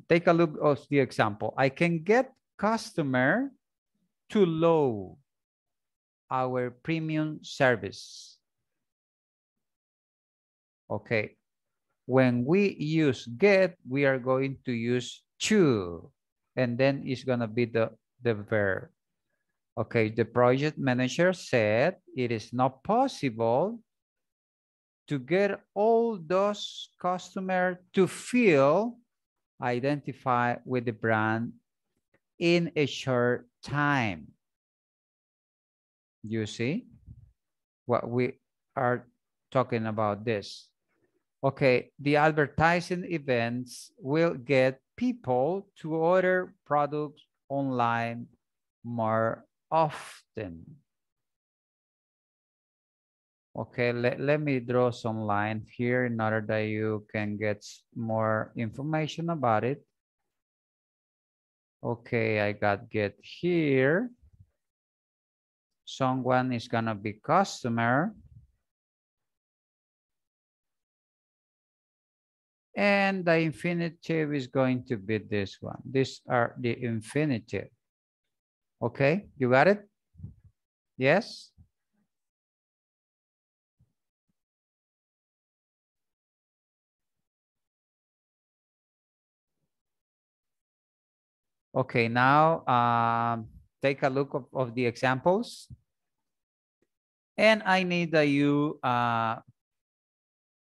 take a look of the example. I can get customer to low our premium service. Okay, when we use get, we are going to use to, and then it's gonna be the, the verb. Okay, the project manager said it is not possible to get all those customers to feel identify with the brand in a short time. You see what we are talking about this. Okay, the advertising events will get people to order products online more often. Okay, let, let me draw some line here in order that you can get more information about it. Okay, I got get here. Someone is gonna be customer. And the infinitive is going to be this one. These are the infinitive. Okay, you got it? Yes? Okay, now um, take a look of, of the examples. And I need that you uh,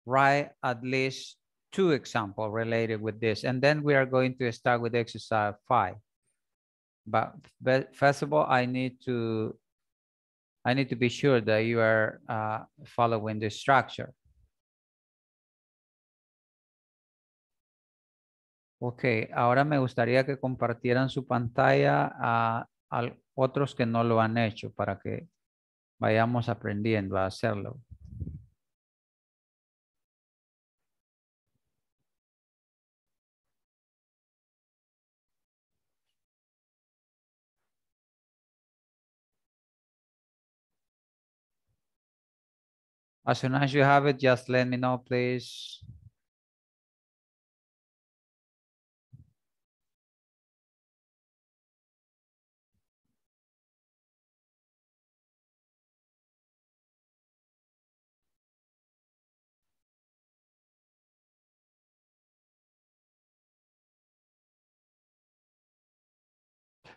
write at least two examples related with this. And then we are going to start with exercise five. But, but first of all, I need to I need to be sure that you are uh, following the structure. Ok, ahora me gustaría que compartieran su pantalla a, otros que no lo han hecho para que vayamos aprendiendo a hacerlo. As soon as you have it, just let me know, please.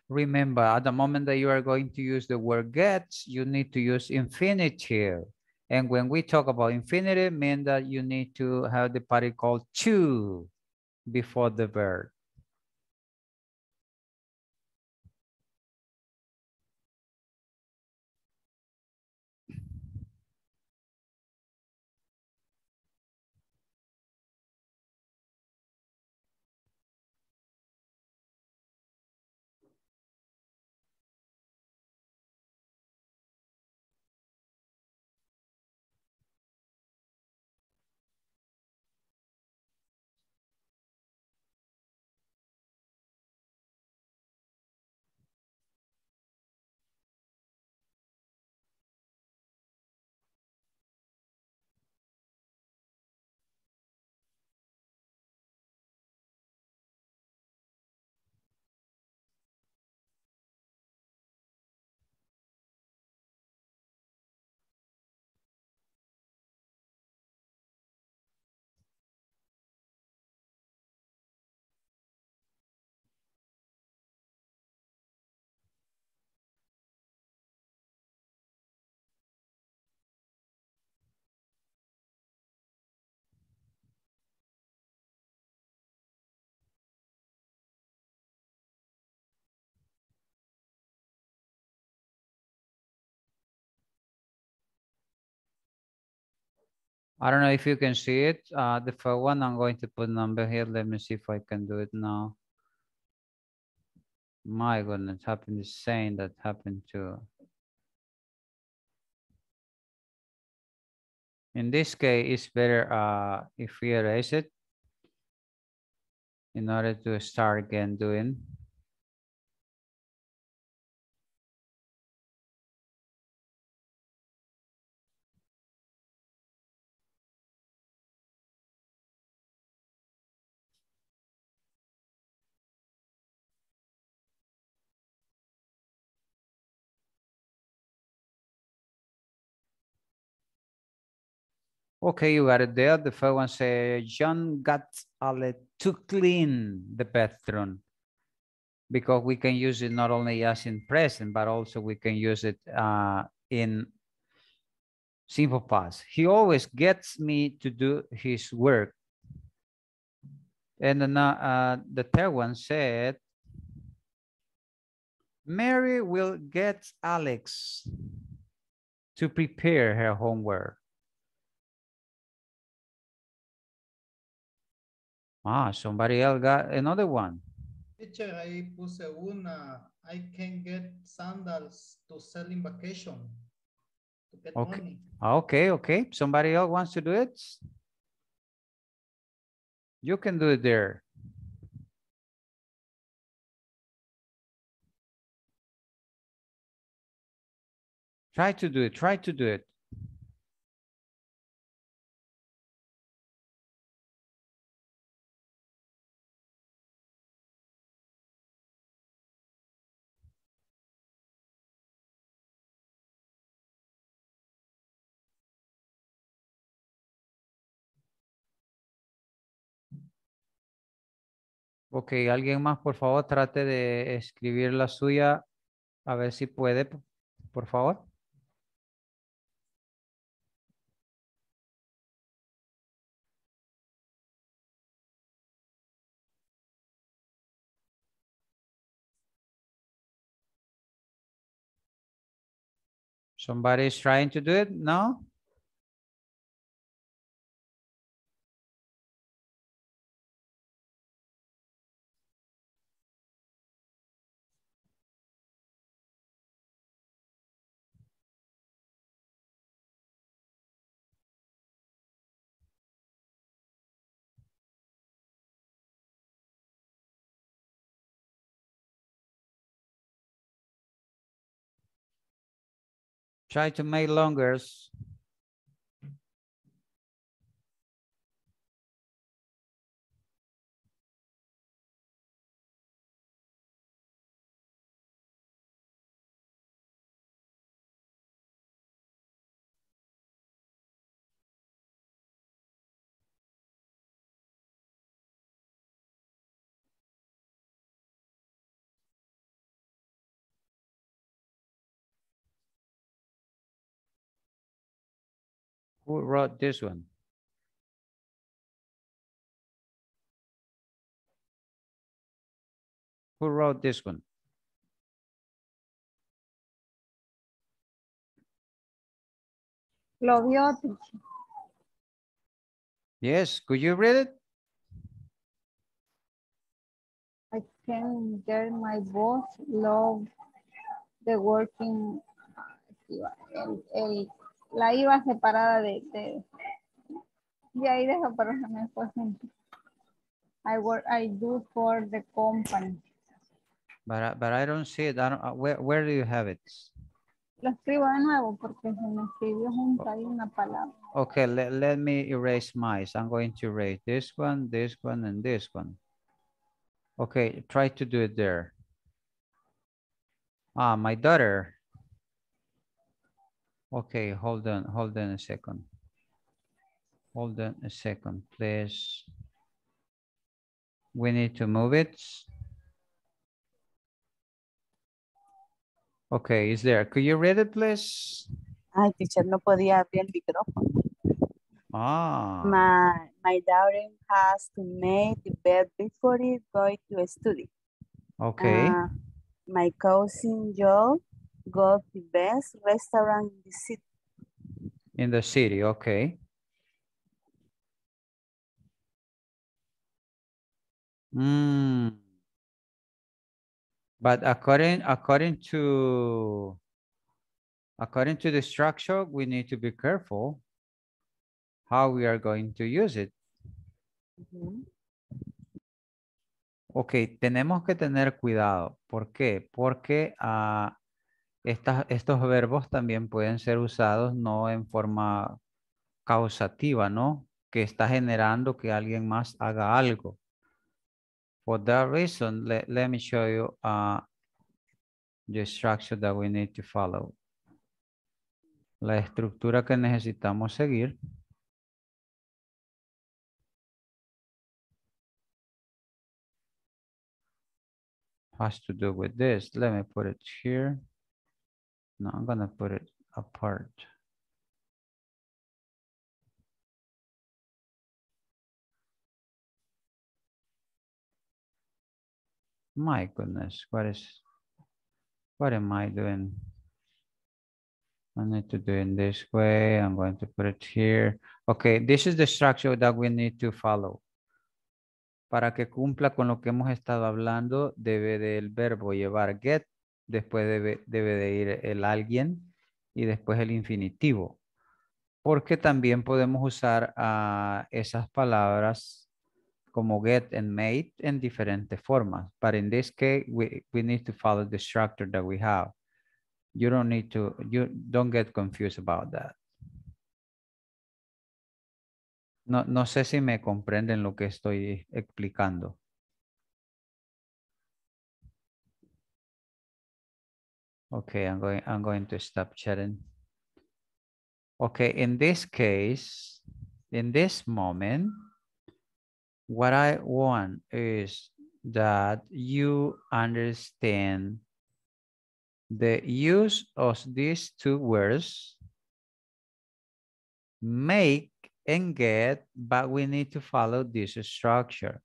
Remember, at the moment that you are going to use the word gets, you need to use infinitive. And when we talk about infinitive, mean that you need to have the particle to before the verb. I don't know if you can see it. Uh, the first one, I'm going to put number here. Let me see if I can do it now. My goodness, happened the same that happened to. In this case, it's better uh, if we erase it in order to start again doing. Okay, you got it there. The first one says, John got Ale to clean the bathroom because we can use it not only as in present, but also we can use it uh, in simple past. He always gets me to do his work. And then, uh, the third one said, Mary will get Alex to prepare her homework. Ah, somebody else got another one. Teacher, ahí puse una. I can get sandals to sell in vacation. To get Okay. money. Okay, okay. Somebody else wants to do it? You can do it there. Try to do it, try to do it. Ok, alguien más, por favor, trate de escribir la suya, a ver si puede, por favor. Somebody is trying to do it? No? Try to make longer. Who wrote this one? Who wrote this one? Lo vio, teacher. Yes, could you read it? I can get my boss love the working. Uh, el, el, la iba separada de, de, de ahí deja, pero se me fue junto. I work, I do for the company. But I, but I don't see it. I don't, uh, where, where do you have it? Lo escribo de nuevo porque se me escribió junto ahí una palabra. Okay, let, let me erase mine. I'm going to erase this one, this one, and this one. Okay, try to do it there. Ah, my daughter. Okay, hold on, hold on a second. Hold on a second, please. We need to move it. Okay, is there. Could you read it, please? Ay, teacher, no podía abrir el micrófono. Ah. My, my daughter has to make the bed before it going to study. Okay. Uh, my cousin Joe got the best restaurant in the city. In the city, okay. Hmm. But according according to according to the structure, we need to be careful how we are going to use it. Ok, tenemos que tener cuidado. ¿Por qué? Porque ah, estos verbos también pueden ser usados no en forma causativa, ¿no? Que está generando que alguien más haga algo. For that reason, let, me show you the structure that we need to follow. La estructura que necesitamos seguir. has to do with this. Let me put it here. No, I'm gonna put it apart. My goodness, what is? What am I doing? I need to do it this way. I'm going to put it here. Okay, this is the structure that we need to follow. Para que cumpla con lo que hemos estado hablando, debe del verbo llevar get, después debe, debe de ir el alguien y después el infinitivo. Porque también podemos usar esas palabras como get and made en diferentes formas. But in this case, we, we need to follow the structure that we have. You don't need to, you don't get confused about that. No, no sé si me comprenden lo que estoy explicando. Okay, I'm going, I'm going to stop chatting. Okay, in this case, in this moment, what I want is that you understand the use of these two words, make and get, but we need to follow this structure.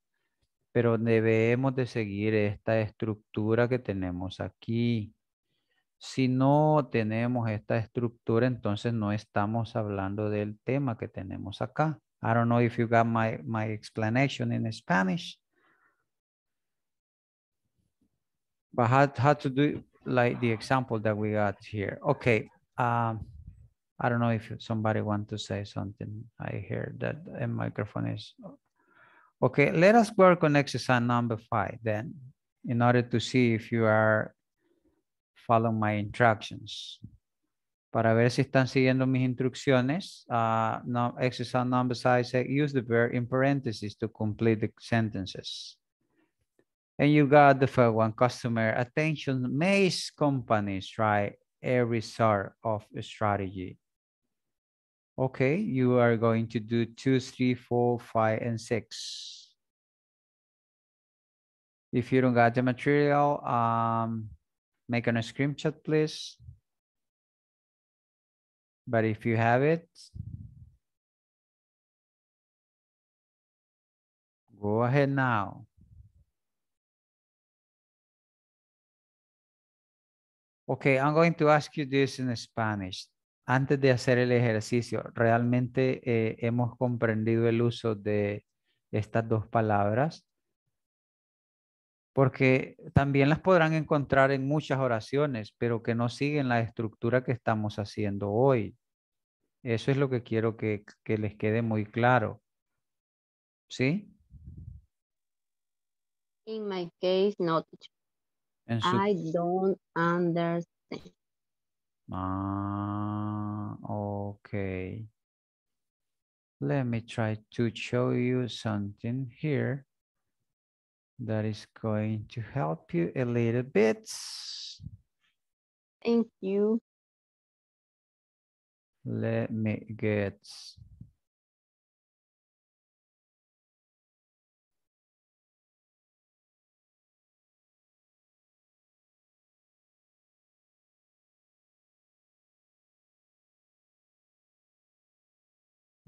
Pero debemos de seguir esta estructura que tenemos aquí. Si no tenemos esta estructura, entonces no estamos hablando del tema que tenemos acá. I don't know if you got my, my explanation in Spanish. But how, how to do like the example that we got here. Okay. Um, I don't know if somebody want to say something. I hear that a microphone is. Okay, let us work on exercise number five then in order to see if you are following my instructions. Para ver si están siguiendo mis instrucciones, uh, no, exercise number say use the verb in parentheses to complete the sentences. And you got the first one, customer attention makes companies try every sort of strategy. Okay, you are going to do two, three, four, five, and six. If you don't got the material, um, make a screenshot, please. But if you have it, go ahead now. Okay, I'm going to ask you this in Spanish. Antes de hacer el ejercicio, ¿realmente eh, hemos comprendido el uso de estas dos palabras? Porque también las podrán encontrar en muchas oraciones, pero que no siguen la estructura que estamos haciendo hoy. Eso es lo que quiero que, que les quede muy claro. ¿Sí? In my case, no. su- I don't understand. Ah, okay. Let me try to show you something here that is going to help you a little bit. Thank you. Let me get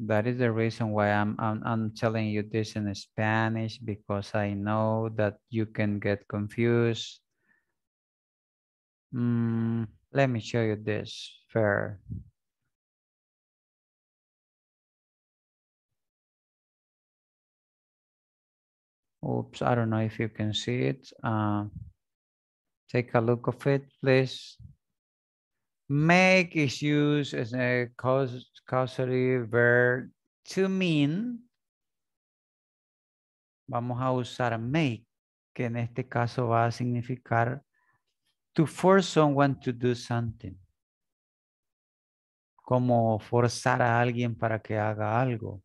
That is the reason why I'm, I'm, I'm telling you this in Spanish because I know that you can get confused. Mm, let me show you this fair. Oops, I don't know if you can see it. Uh, take a look of it, please. Make is used as a caus- causative verb to mean. Vamos a usar make, que en este caso va a significar to force someone to do something. Como forzar a alguien para que haga algo.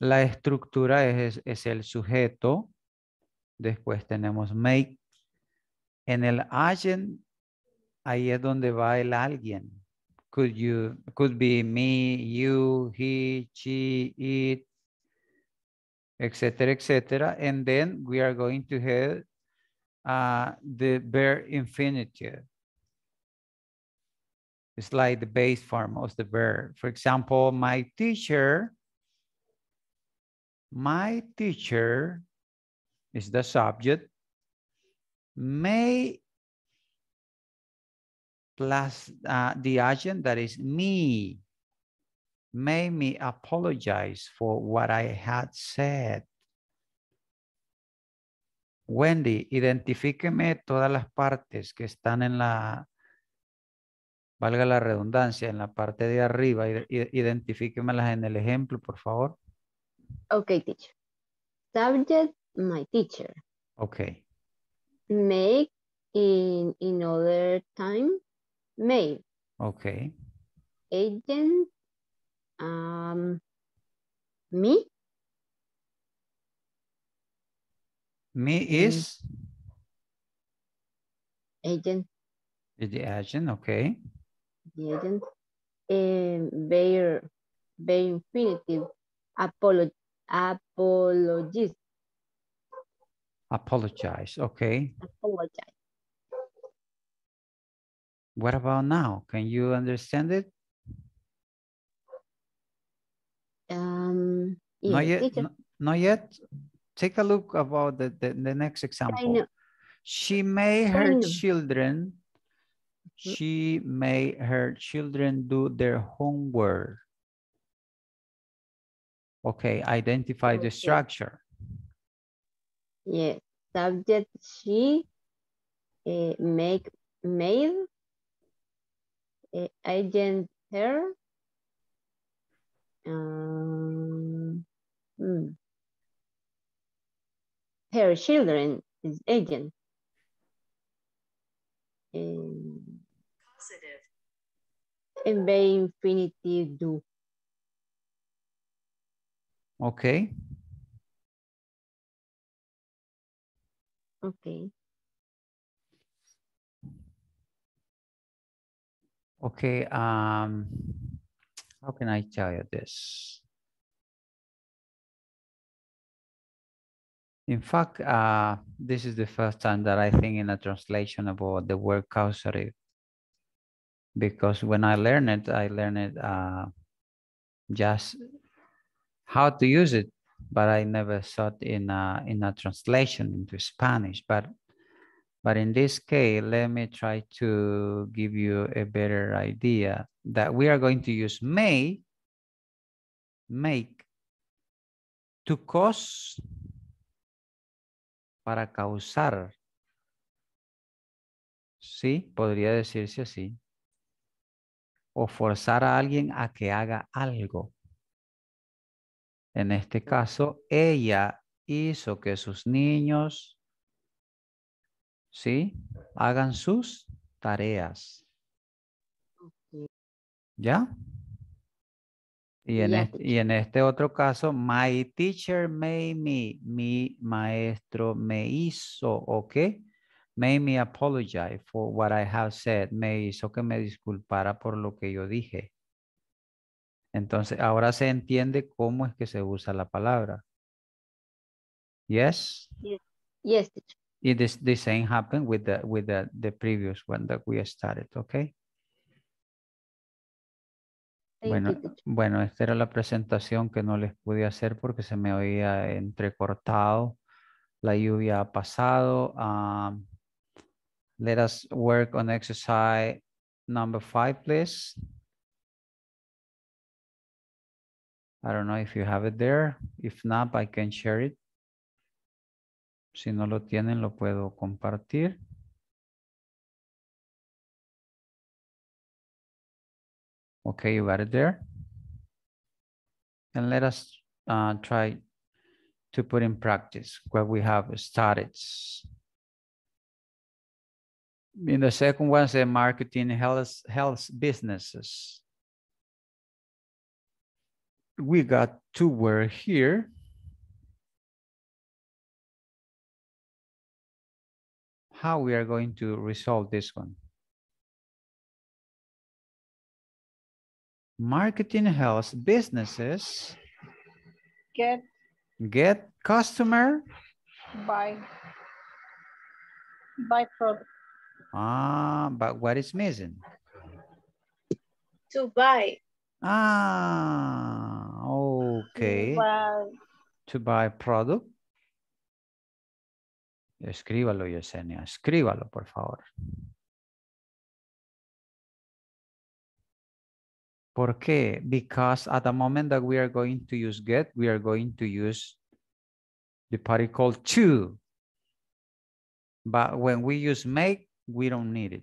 La estructura es, es el sujeto. Después tenemos make. En el agent, ahí es donde va el alguien. Could you, could be me, you, he, she, it, etcétera, etcétera. And then we are going to have uh, the verb infinitive. It's like the base form of the verb. For example, my teacher, my teacher is the subject, may plus uh, the agent that is me. Made me apologize for what I had said. Wendy, identifíqueme todas las partes que están en la, valga la redundancia, en la parte de arriba. ide- ide- Identifíquemelas en el ejemplo, por favor. Okay, teacher. Subject, my teacher. Ok. Make in another time, made. Ok. Agent, um, me, Me Mm. is agent, is the agent, ok. the agent. Um, their, their infinitive, apolo apologize. Apologize, ok. apologize. What about now? Can you understand it? Um, Not yet, teacher. not yet. Take a look about the, the, the next example. She made her children, she made her children do their homework. Okay, identify the structure. Yes, subject she uh, make made agent her um, hmm. her children is agent. Um, and by infinitive do. Okay, okay okay. Um, how can I tell you this? In fact, uh, this is the first time that I think in a translation about the word causative. Because when I learned it, I learned it uh, just how to use it, but I never thought in a, in a translation into Spanish. But but in this case, let me try to give you a better idea that we are going to use may, make, to cause, para causar. Sí, podría decirse así. O forzar a alguien a que haga algo. En este caso, ella hizo que sus niños, ¿sí? Hagan sus tareas. ¿Ya? Y en, este, y en este otro caso, my teacher made me, mi maestro me hizo, ¿o qué? Made me apologize for what I have said. Me hizo que me disculpara por lo que yo dije. Entonces, ahora se entiende cómo es que se usa la palabra. Yes? yes, yes teacher. It is the same happened with the with the, the previous one that we started, okay? Bueno, bueno, esta era la presentación que no les pude hacer porque se me oía entrecortado. La lluvia ha pasado. Um, let us work on exercise number five, please. I don't know if you have it there. If not, I can share it. Si no lo tienen, lo puedo compartir. Okay, you got it there. And let us uh, try to put in practice what we have started. In the second one, the marketing health, health businesses. We got two words here. How we are going to resolve this one? Marketing helps businesses Get get customer. buy buy product. Ah, but what is missing? To buy. Ah, okay. Buy To buy product. Escríbalo, Yesenia. Escríbalo, por favor. ¿Por qué? Because at the moment that we are going to use get, we are going to use the particle to. But when we use make, we don't need it.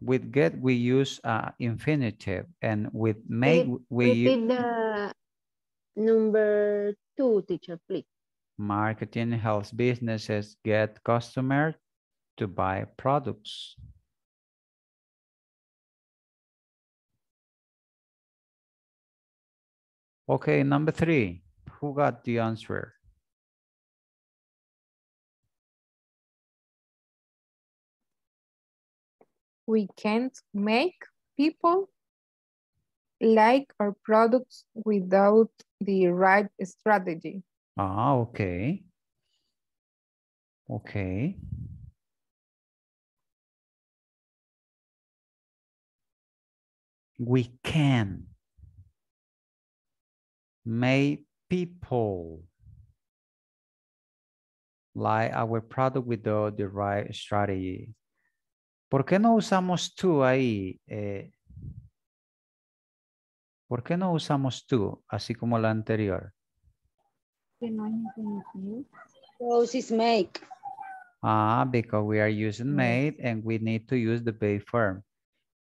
With get, we use uh, infinitive, and with make, we use Repeat the number two, teacher, please. Marketing helps businesses get customers to buy products. Okay, number three, who got the answer? We can't make people like our products without the right strategy. Ah, okay. Okay. We can make people like our product with the, the right strategy. ¿Por qué no usamos tú ahí? eh? ¿Por qué no usamos tú, así como la anterior? Rose is make. Ah, because we are using made and we need to use the be form.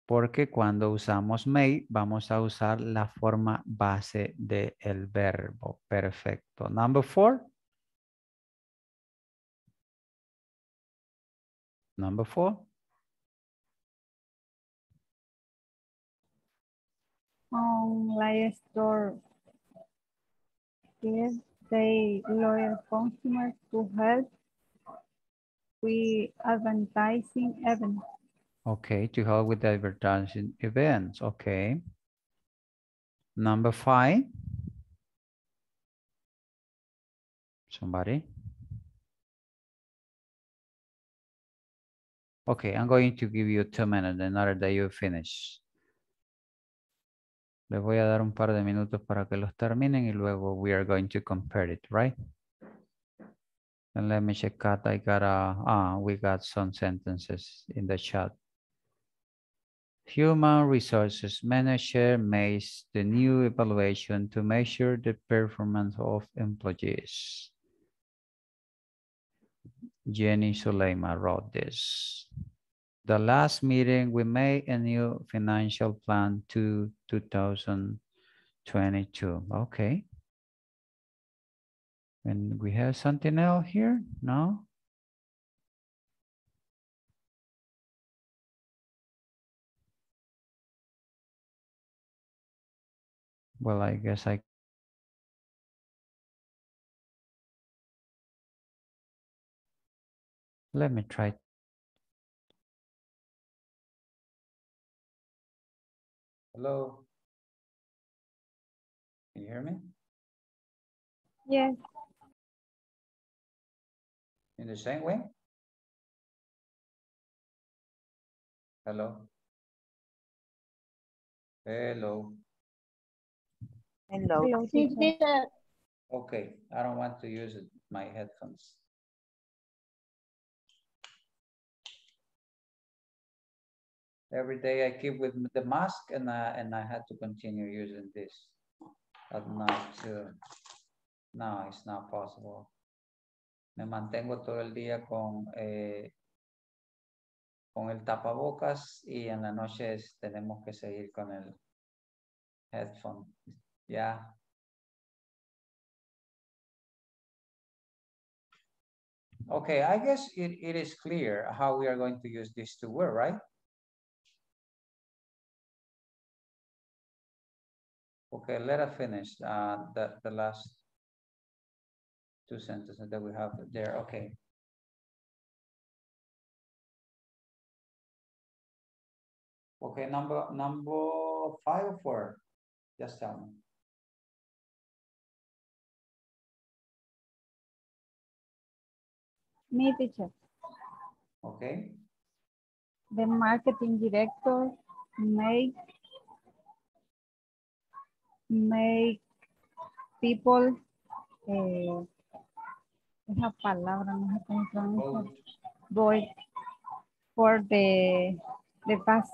Porque cuando usamos made, vamos a usar la forma base del el verbo. Perfecto. Number four. Number four. Online store give they loyal customers to help with advertising events. Okay, to help with advertising events. Okay. Number five. Somebody? Okay, I'm going to give you two minutes in order that you finish. Les voy a dar un par de minutos para que los terminen y luego we are going to compare it, right? And let me check out. I got a, ah, we got some sentences in the chat. Human Resources Manager makes the new evaluation to measure the performance of employees. Jenny Suleima wrote this. The last meeting, we made a new financial plan to 2022. Okay. And we have something else here? No? Well, I guess I Let me try. Hello. Can you hear me? Yes. In the same way? Hello? Hello? Hello. Hello. Okay, I don't want to use it, my headphones. Every day I keep with the mask and I, and I had to continue using this at night too. No, it's not possible. Me mantengo todo el día con, eh, con el tapabocas y en la noche tenemos que seguir con el headphone. Ya. Okay, I guess it, it is clear how we are going to use these two words, right? Okay, let us finish uh, the, the last two sentences that we have there. Okay. Okay, number number five or four? Just tell me. Me, teacher. Okay. The marketing director make make people eh, esa palabra no sé cómo se llama void for the the past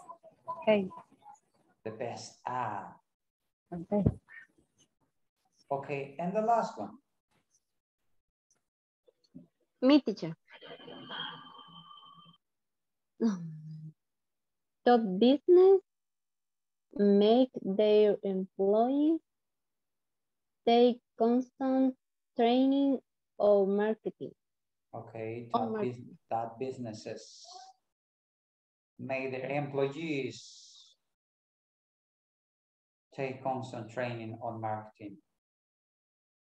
hey The best. Ah, Okay. okay. And the last one. Me, teacher. Top business make their employees take constant training or marketing. Okay, my- bus- top businesses may their employees take constant training on marketing.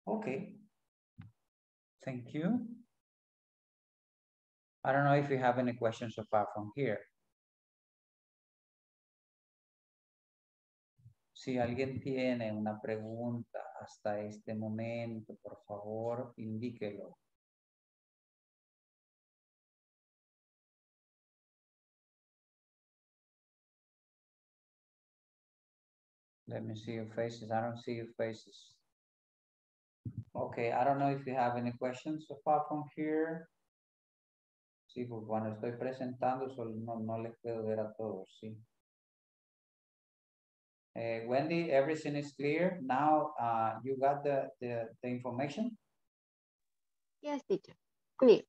Okay. Thank you. I don't know if you have any questions so far from here. Si alguien tiene una pregunta hasta este momento, por favor, indíquelo. Let me see your faces. I don't see your faces. Okay, I don't know if you have any questions so far from here. Sí, pues cuando estoy presentando solo no, no les puedo ver a todos, sí. Eh, Wendy, everything is clear. Now, uh, you got the, the, the information? Yes, teacher. Clear.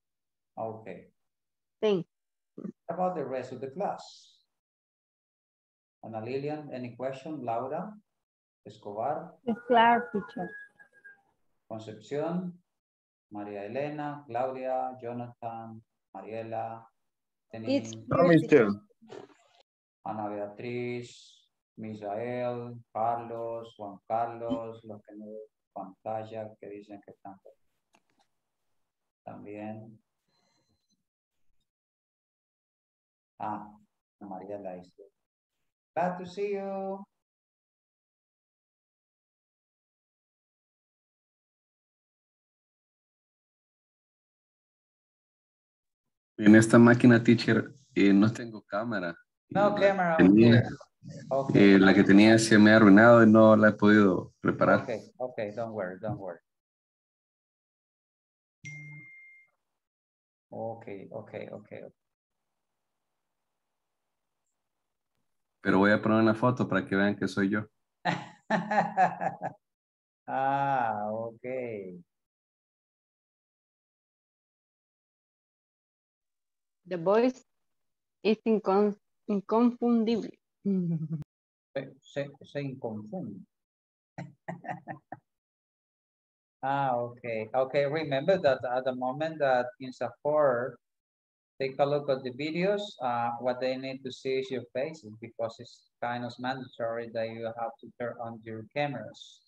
Okay. Thank What about the rest of the class? Ana Lilian, any question? Laura? Escobar? It's clear, teacher. Concepción, María Elena, Claudia, Jonathan, Mariela, It's Denise, clear, teacher. Ana Beatriz, Misael, Carlos, Juan Carlos, los que no pantalla que dicen que están también. Ah, Mariela dice. Glad to see you. En esta máquina, teacher, eh, no tengo cámara. No camera on Tenía-. Okay. eh, la que tenía se me ha arruinado y no la he podido reparar. Okay, okay, don't worry, don't worry. Okay, okay, okay. Pero voy a poner una foto para que vean que soy yo. Ah, okay. The voice is incon inconfundible. Se, se, se inconfunde. Ah, okay, okay. Remember that at the moment that INSAFORP, take a look at the videos, uh, what they need to see is your faces because it's kind of mandatory that you have to turn on your cameras.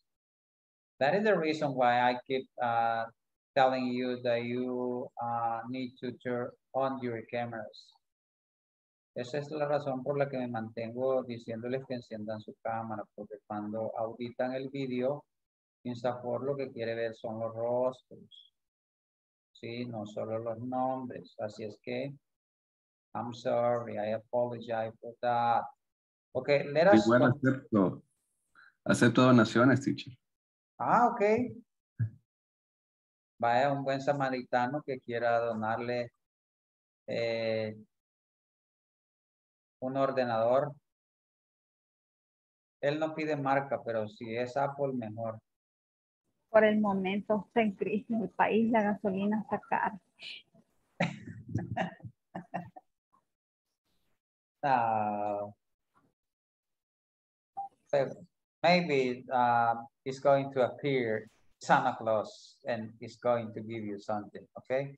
That is the reason why I keep uh, telling you that you uh, need to turn on your cameras. Esa es la razón por la que me mantengo diciéndoles que enciendan su cámara, porque cuando auditan el vídeo, INSAFOR lo que quiere ver son los rostros. Sí, no solo los nombres. Así es que, I'm sorry, I apologize for that. Okay, let us. Igual acepto, acepto donaciones, teacher. Ah, ok. Vaya un buen samaritano que quiera donarle eh, un ordenador. Él no pide marca, pero si es Apple, mejor. Por el momento está en crisis el país, la gasolina está cara. Uh, so maybe uh, it's going to appear Santa Claus and it's going to give you something, okay?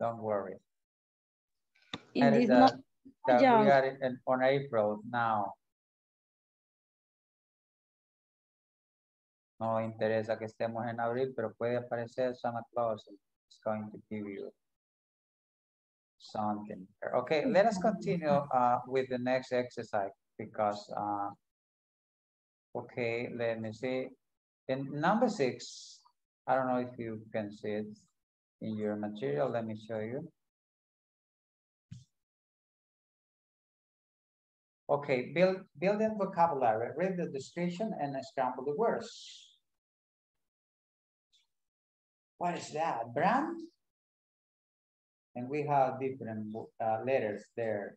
Don't worry. In this that- yeah. we are in, on April now. No interesa que estemos en abril, pero puede aparecer Santa Claus. It's going to give you something. Okay, let us continue uh, with the next exercise because, uh, okay, let me see. In number six, I don't know if you can see it in your material. Let me show you. Okay, build, build in vocabulary, read the description and scramble the words. What is that, brand? And we have different uh, letters there.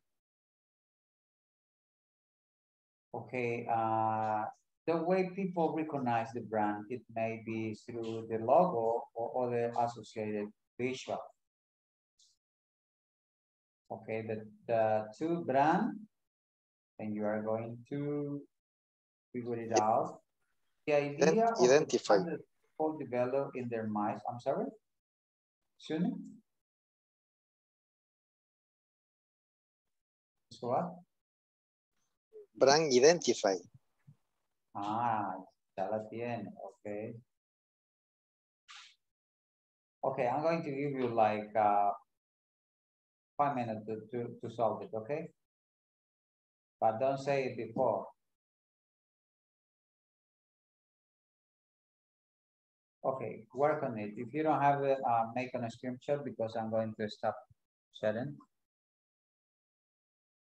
Okay, uh, the way people recognize the brand, it may be through the logo or other associated visual. Okay, the, the two brand, and you are going to figure it out. The idea the identify. people develop in their minds, I'm sorry? Shuni? So what? Brand identify. Ah, ya la tiene, okay. Okay, I'm going to give you like uh, five minutes to, to, to solve it, okay? But don't say it before. Okay, work on it. If you don't have it, uh, make a screenshot because I'm going to stop sharing.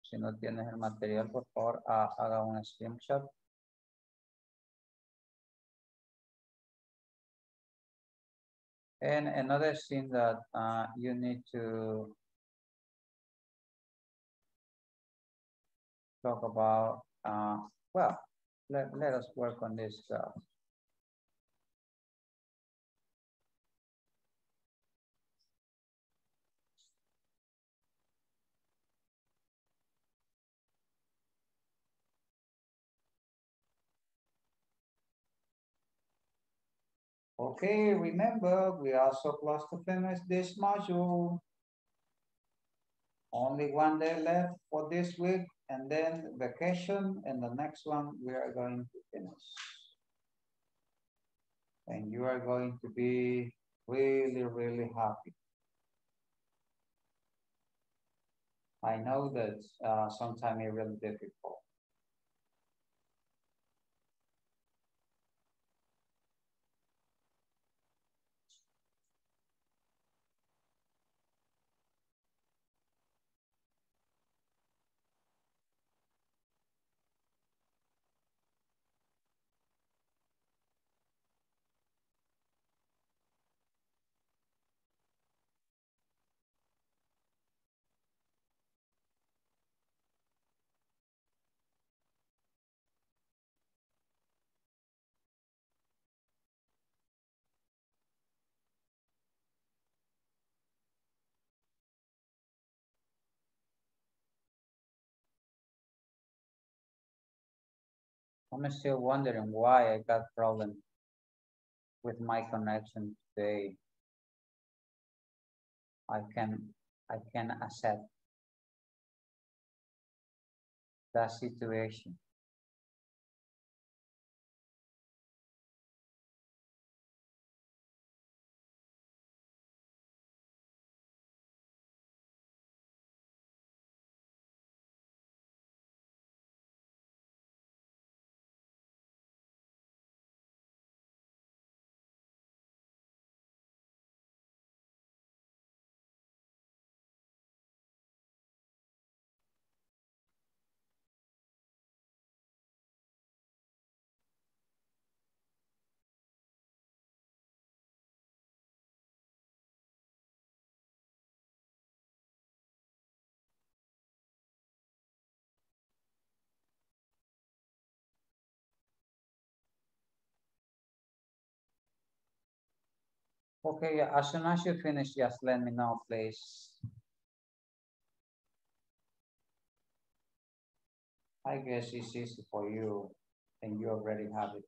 Si no tienes el material, por favor, ha- haga un screenshot. And another thing that uh, you need to talk about, uh, well, let, let us work on this. Uh, Okay, remember, we are so close to finish this module. Only one day left for this week and then vacation and the next one we are going to finish. And you are going to be really, really happy. I know that uh, sometimes it's really difficult. I'm still wondering why I got problems with my connection today. I can I can accept that situation. Okay, yeah, as soon as you finish, just let me know, please. I guess it's easy for you and you already have it.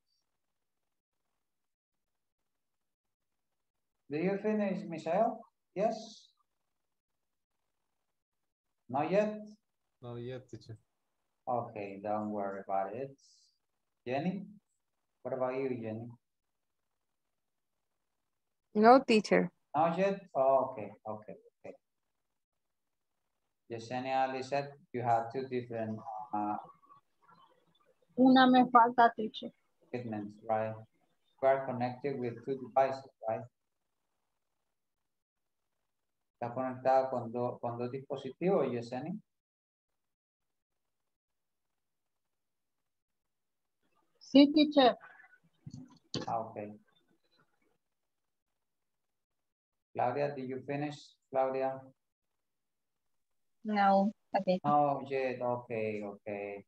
Do you finish, Michelle? Yes? Not yet? Not yet, teacher. Okay, don't worry about it. Jenny? What about you, Jenny? No, teacher. Not yet? Oh, okay, okay, okay. Yesenia Lisette, you have two different uh, Una me falta, teacher. equipments, right? You are connected with two devices, right? Está conectada con, do- con dos dispositivos, Yesenia. Sí, teacher. Ah, okay. Claudia, did you finish, Claudia? No. Okay. No, yet. Okay. Okay.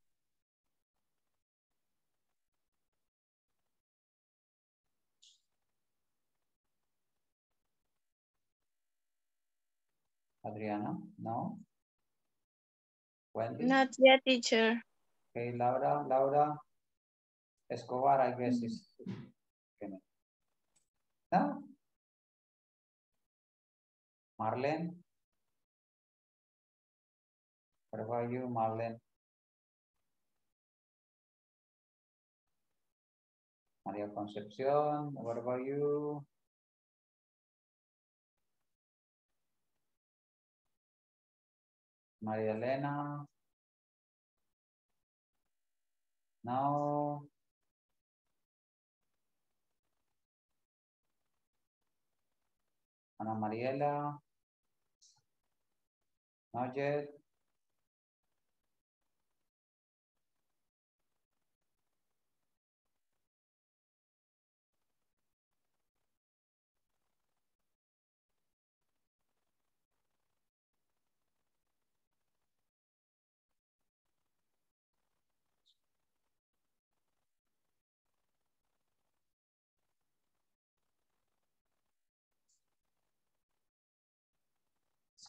Adriana, no? Wendy? Not yet, teacher. Okay, Laura, Laura. Escobar, I guess mm. is finished. No? Marlene? What about you, Marlene? María Concepción, what about you? María Elena? No. Ana Mariela? 我觉得。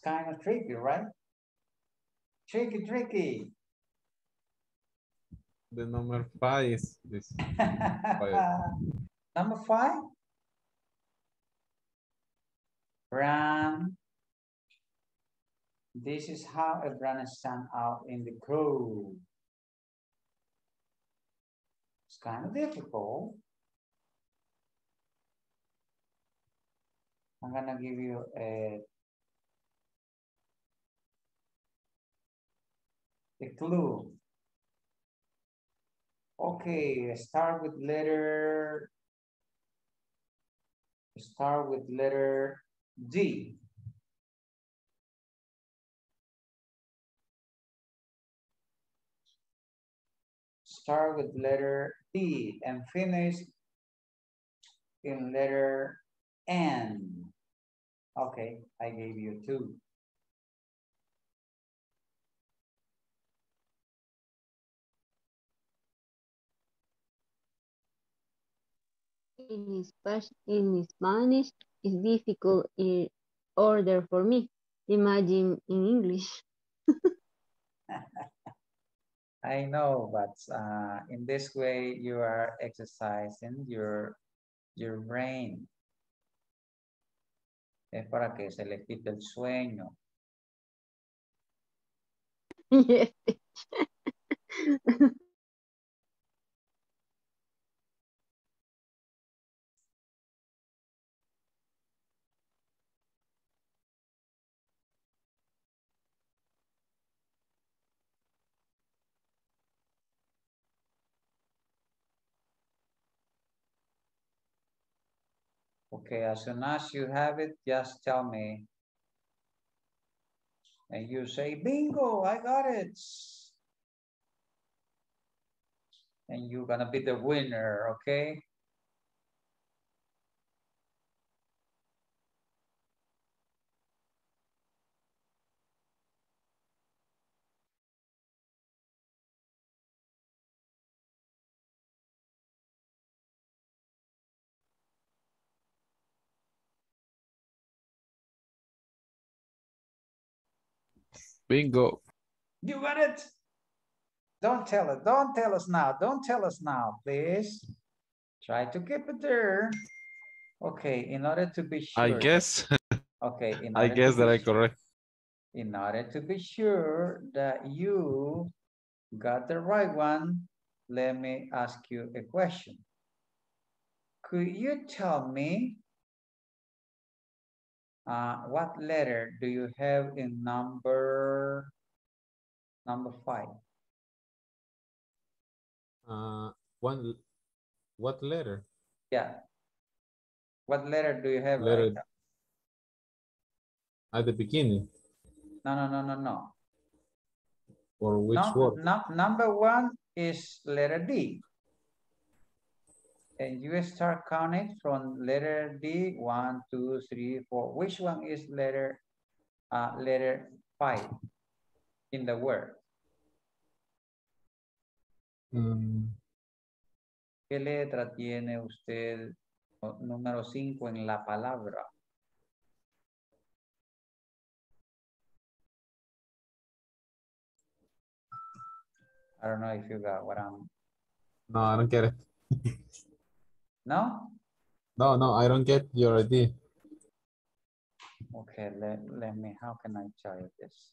Kind of tricky, right? Tricky, tricky. The number five is this. five. Number five. Brand. This is how a brand stand out in the crowd. It's kind of difficult. I'm gonna give you a a clue. Okay, start with letter. Start with letter D. Start with letter D and finish in letter N. Okay, I gave you two. In Spanish, in Spanish, it's difficult in order for me. Imagine in English. I know, but uh, in this way you are exercising your your brain. Es para que se le quite el sueño. Yes. Okay, as soon as you have it, just tell me. And you say, bingo, I got it. And you're gonna be the winner, okay? Bingo. You got it. Don't tell it. Don't tell us now. Don't tell us now, please. Try to keep it there. Okay, in order to be sure. I guess. Okay. in I guess that I correct. In order to be sure that you got the right one, let me ask you a question. Could you tell me uh, what letter do you have in number number five? Uh, one. What letter? Yeah. What letter do you have Letter right at the beginning, No, no, no, no, no. or which Num- word? num- number one is letter D. and you start counting from letter D, one, two, three, four. Which one is letter, uh, letter five in the word? Um, ¿Qué letra tiene usted número cinco en la palabra? I don't know if you got what I'm... No, I don't get it. no? No, no, I don't get your idea. Okay, let, let me, how can I tell you this?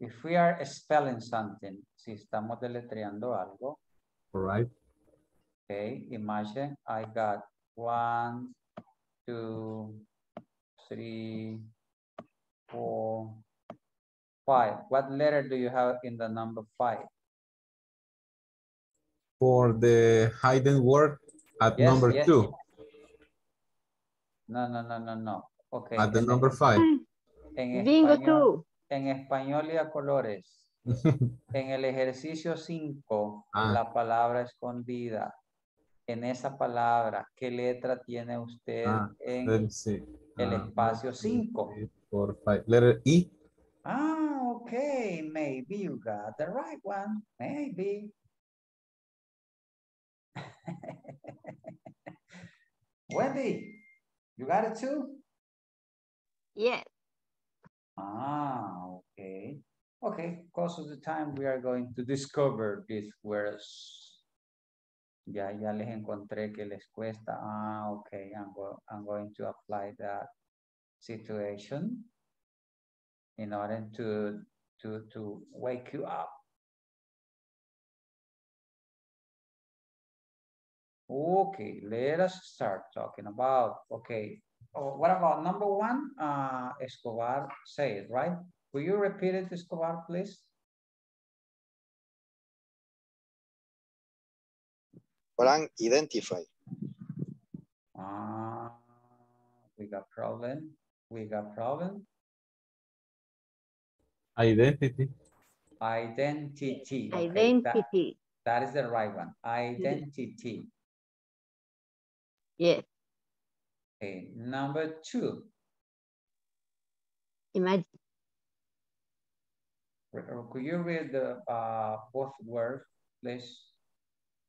If we are spelling something, si estamos deletreando algo, All right. okay, imagine I got one, two, three, four, five. What letter do you have in the number five? For the hidden word at Yes, number yes, two, No, no, no, no, no. Okay. at the en- number five. En Bingo español, tú. en español y a colores. En el ejercicio 5, Ah. la palabra escondida. En esa palabra, ¿qué letra tiene usted Ah, en el Ah, espacio one, two, 5? three, four, five. Letter E. Ah, okay, maybe you got the right one, maybe. Wendy, you got it too? Yes. Ah, okay. Okay, because of the time we are going to discover these words. Ya, ya les encontré que les cuesta. Ah, okay, I'm, go I'm going to apply that situation in order to, to, to wake you up. Okay, let us start talking about, okay, oh, what about number one? Uh, Escobar say it, right? Will you repeat it, Escobar, please? Brand identify. Ah, we got problem. We got problem. Identity. Identity. okay, that- Identity. That is the right one. Identity. Yes. Okay, number two. Imagine. Uh, Could you read the uh, both words, please?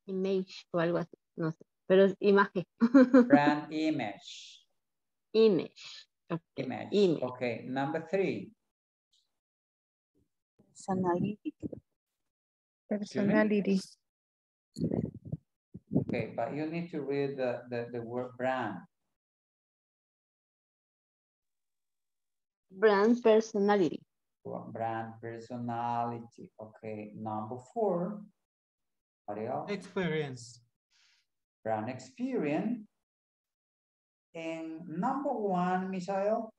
Image o algo así. No sé. Pero es imagen. Brand image. Image. Okay. Image. Image. Okay, number three. Personality. Personality. Okay, but you need to read the, the, the word brand. Brand personality. Brand personality. Okay, number four. Ariel. Experience. Brand experience. And number one, Misael.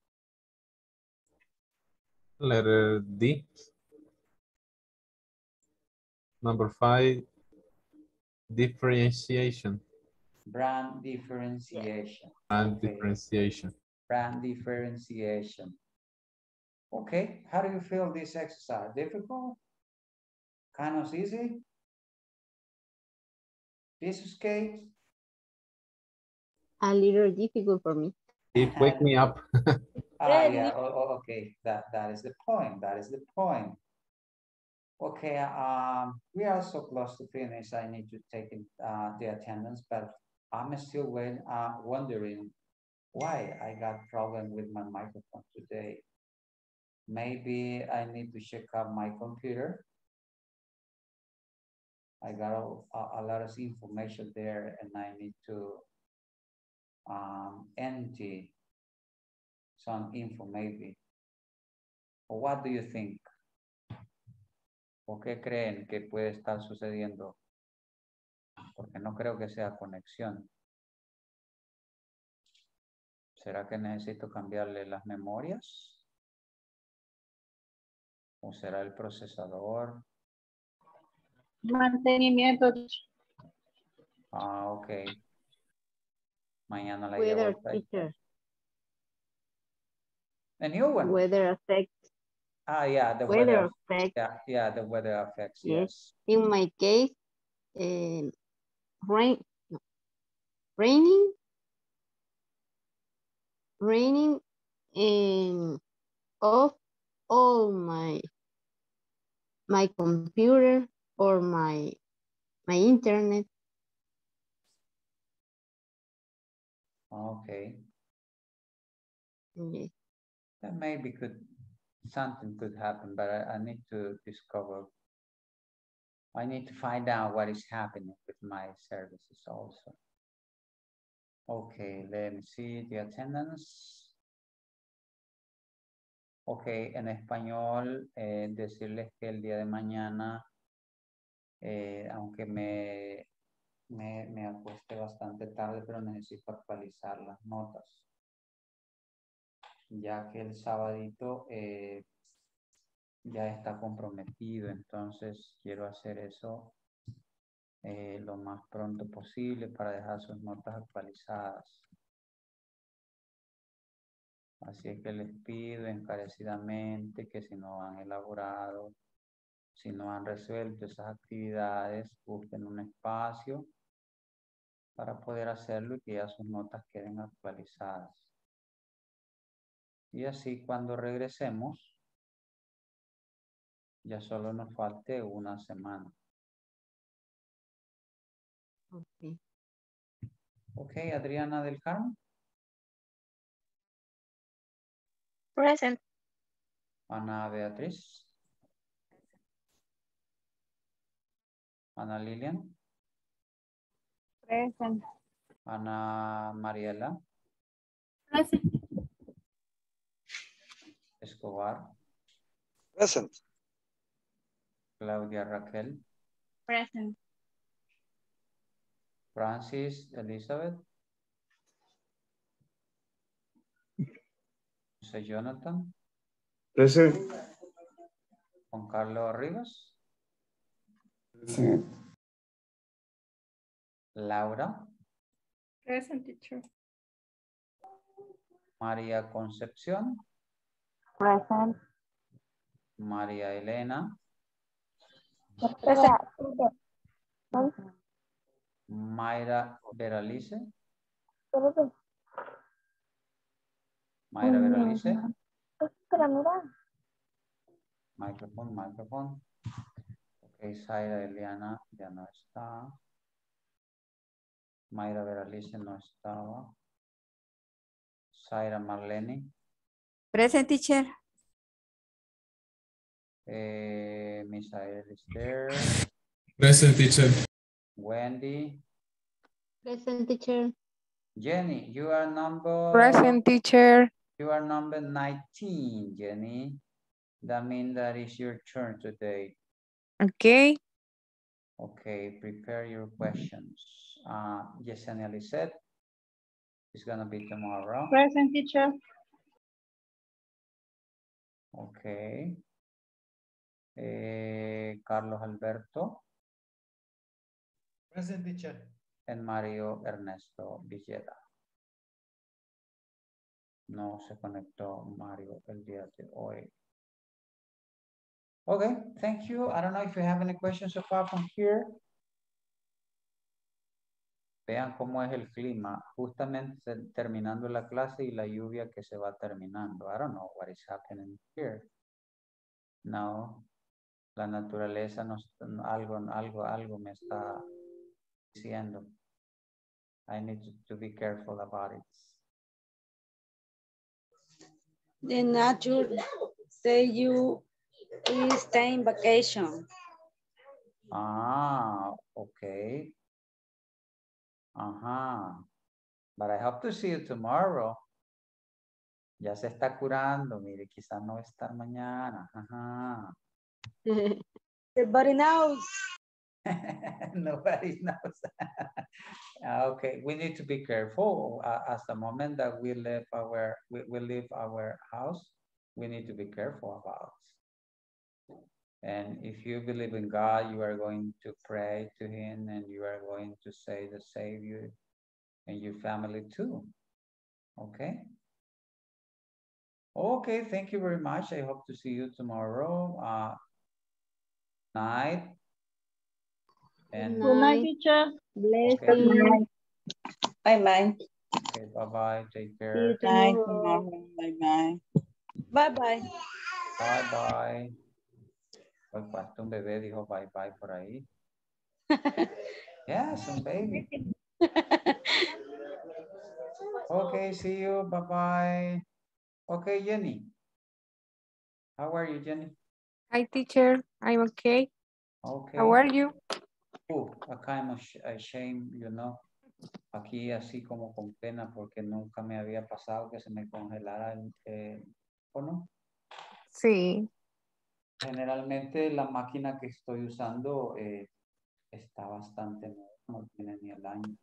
Letter D. Number five, differentiation Brand differentiation. Brand Okay. differentiation. Brand differentiation. Okay, how do you feel this exercise? Difficult? Kind of easy? This of cake? A little difficult for me. It wake me up. Ah, Yeah, yeah, me- oh, okay, that, that is the point, that is the point. Okay, um, we are so close to finish, I need to take in, uh, the attendance, but I'm still uh, wondering why I got problem with my microphone today. Maybe I need to check out my computer. I got a, a, a lot of information there and I need to um, empty some info maybe. What do you think? ¿O qué creen que puede estar sucediendo? Porque no creo que sea conexión. ¿Será que necesito cambiarle las memorias? ¿O será el procesador? Mantenimiento. Ah, ok. Mañana la Weather llevo teacher. A new one. Weather effect. Ah, yeah, the Weather weather. effect. Yeah, yeah, the weather affects, Yes. yes. In my case, um, rain, no, raining, raining, and off all my my computer or my my internet. Okay. Yes. That maybe could, something could happen, but I, I need to discover I need to find out what is happening with my services also. Okay, let me see the attendance. Ok, en español, eh, decirles que el día de mañana, eh, aunque me, me, me acueste bastante tarde, pero necesito actualizar las notas. Ya que el sabadito eh, ya está comprometido, entonces quiero hacer eso eh, lo más pronto posible para dejar sus notas actualizadas. Así que les pido encarecidamente que si no han elaborado, si no han resuelto esas actividades, busquen un espacio para poder hacerlo y que ya sus notas queden actualizadas. Y así cuando regresemos, ya solo nos falte una semana. Ok. Ok, Adriana del Carmen. Present. Ana Beatriz. Ana Lilian. Present. Ana Mariela. Present. Escobar. Present. Claudia Raquel. Present. Francis Elizabeth. José Jonathan. Present. Juan Carlos Rivas. Present. Laura. Present teacher. María Concepción. Present. María Elena. Present. Mayra Veralice. Mayra Veralice. Espera, mira. Microphone, microphone. Ok, Zaira Eliana ya no está. Mayra Veralice no estaba. Zaira Marlene. Present teacher. Eh, Misael is there. Present teacher. Wendy. Present teacher. Jenny, you are number. Present teacher. You are number 19, Jenny. That means that is your turn today. Okay. Okay, prepare your questions. Uh, Yesenia Lisette is gonna be tomorrow. Present teacher. Okay. Eh, Carlos Alberto Present teacher. and Mario Ernesto Villeda. No se conectó Mario el día de hoy. Okay, thank you. I don't know if you have any questions so far from here. Vean cómo es el clima, justamente terminando la clase y la lluvia que se va terminando. I don't know what is happening here. No, la naturaleza nos, algo, algo, algo me está diciendo. I need to, to be careful about it. The nature say you is staying vacation. Ah, okay. Ajá. But I hope to see you tomorrow. Ya se está curando, mire, quizás no va a estar mañana. Ajá. Everybody knows. Nobody knows. Ah, okay, we need to be careful. Uh, as the moment that we leave our we, we leave our house, we need to be careful about. And if you believe in God, you are going to pray to Him, and you are going to say the Savior, and your family too. Okay. Okay, thank you very much. I hope to see you tomorrow. Uh, night. And Good night, teacher. Bless Okay. you. Bye bye. Okay, bye-bye. Take See care. you tomorrow. Bye bye. Bye bye. Bye-bye. Hoy hasta un bebé dijo bye-bye por ahí. Yes, un baby. Okay, see you. Bye-bye. Okay, Jenny. How are you, Jenny? Hi, teacher. I'm okay. Okay. How are you? Uh, a kind of sh- a shame, you know. Aquí así como con pena porque nunca me había pasado que se me congelara el eh, teléfono. Sí. Generalmente la máquina que estoy usando eh, está bastante nueva, no tiene ni el año.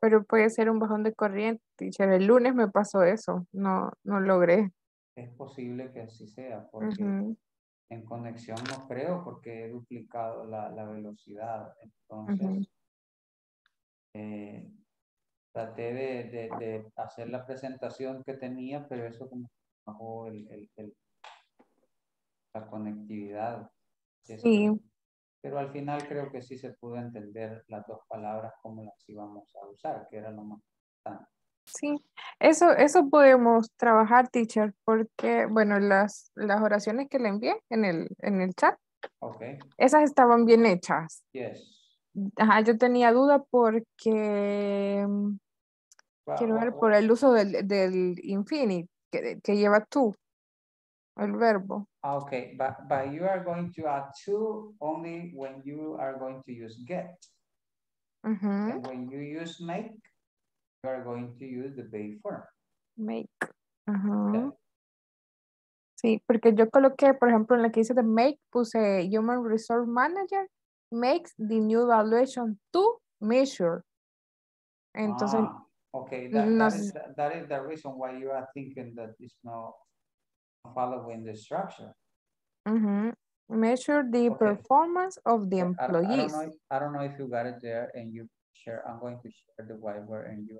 Pero puede ser un bajón de corriente, teacher. El lunes me pasó eso. No, no logré. Es posible que así sea porque Ujú, en conexión no creo porque he duplicado la, la velocidad. Entonces, ujú. eh, traté de, de- de hacer la presentación que tenía, pero eso como bajó el, el- el- la conectividad. Sí. pero al final creo que sí se pudo entender las dos palabras como las íbamos a usar, que era lo más importante. Sí, eso, eso podemos trabajar, teacher, porque, bueno, las, las oraciones que le envié en el, en el chat, Ok, esas estaban bien hechas. yes. Ajá, yo tenía duda porque mm, quiero ver por el uso del, del infinite que, que lleva tú, el verbo. Ah, Okay, but, but you are going to add to only when you are going to use get. And when you use make, you are going to use the base form. Make. Ajá. Sí, porque yo coloqué, por ejemplo, en la que dice de make, puse Human Resource Manager makes the new evaluation to measure. Entonces, Ah, okay, that, no that, is, that is the reason why you are thinking that it's not following the structure. ujú, mm-hmm. measure the Okay. performance of the I, I don't employees. know, if- I don't know if you got it there and you share, I'm going to share the whiteboard and you.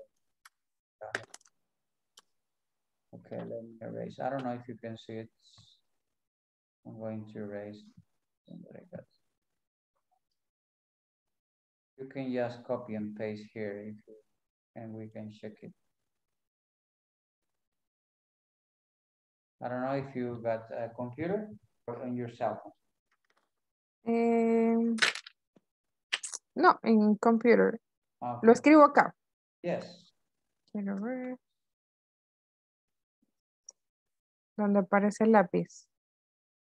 Okay, let me erase. I don't know if you can see it. I'm going to erase. something like that. You can just copy and paste here if you, and we can check it. I don't know if you got a computer or on your cell phone. Em, no, en computer. Lo Okay. escribo acá. Yes, Quiero ver. ¿Dónde aparece el lápiz?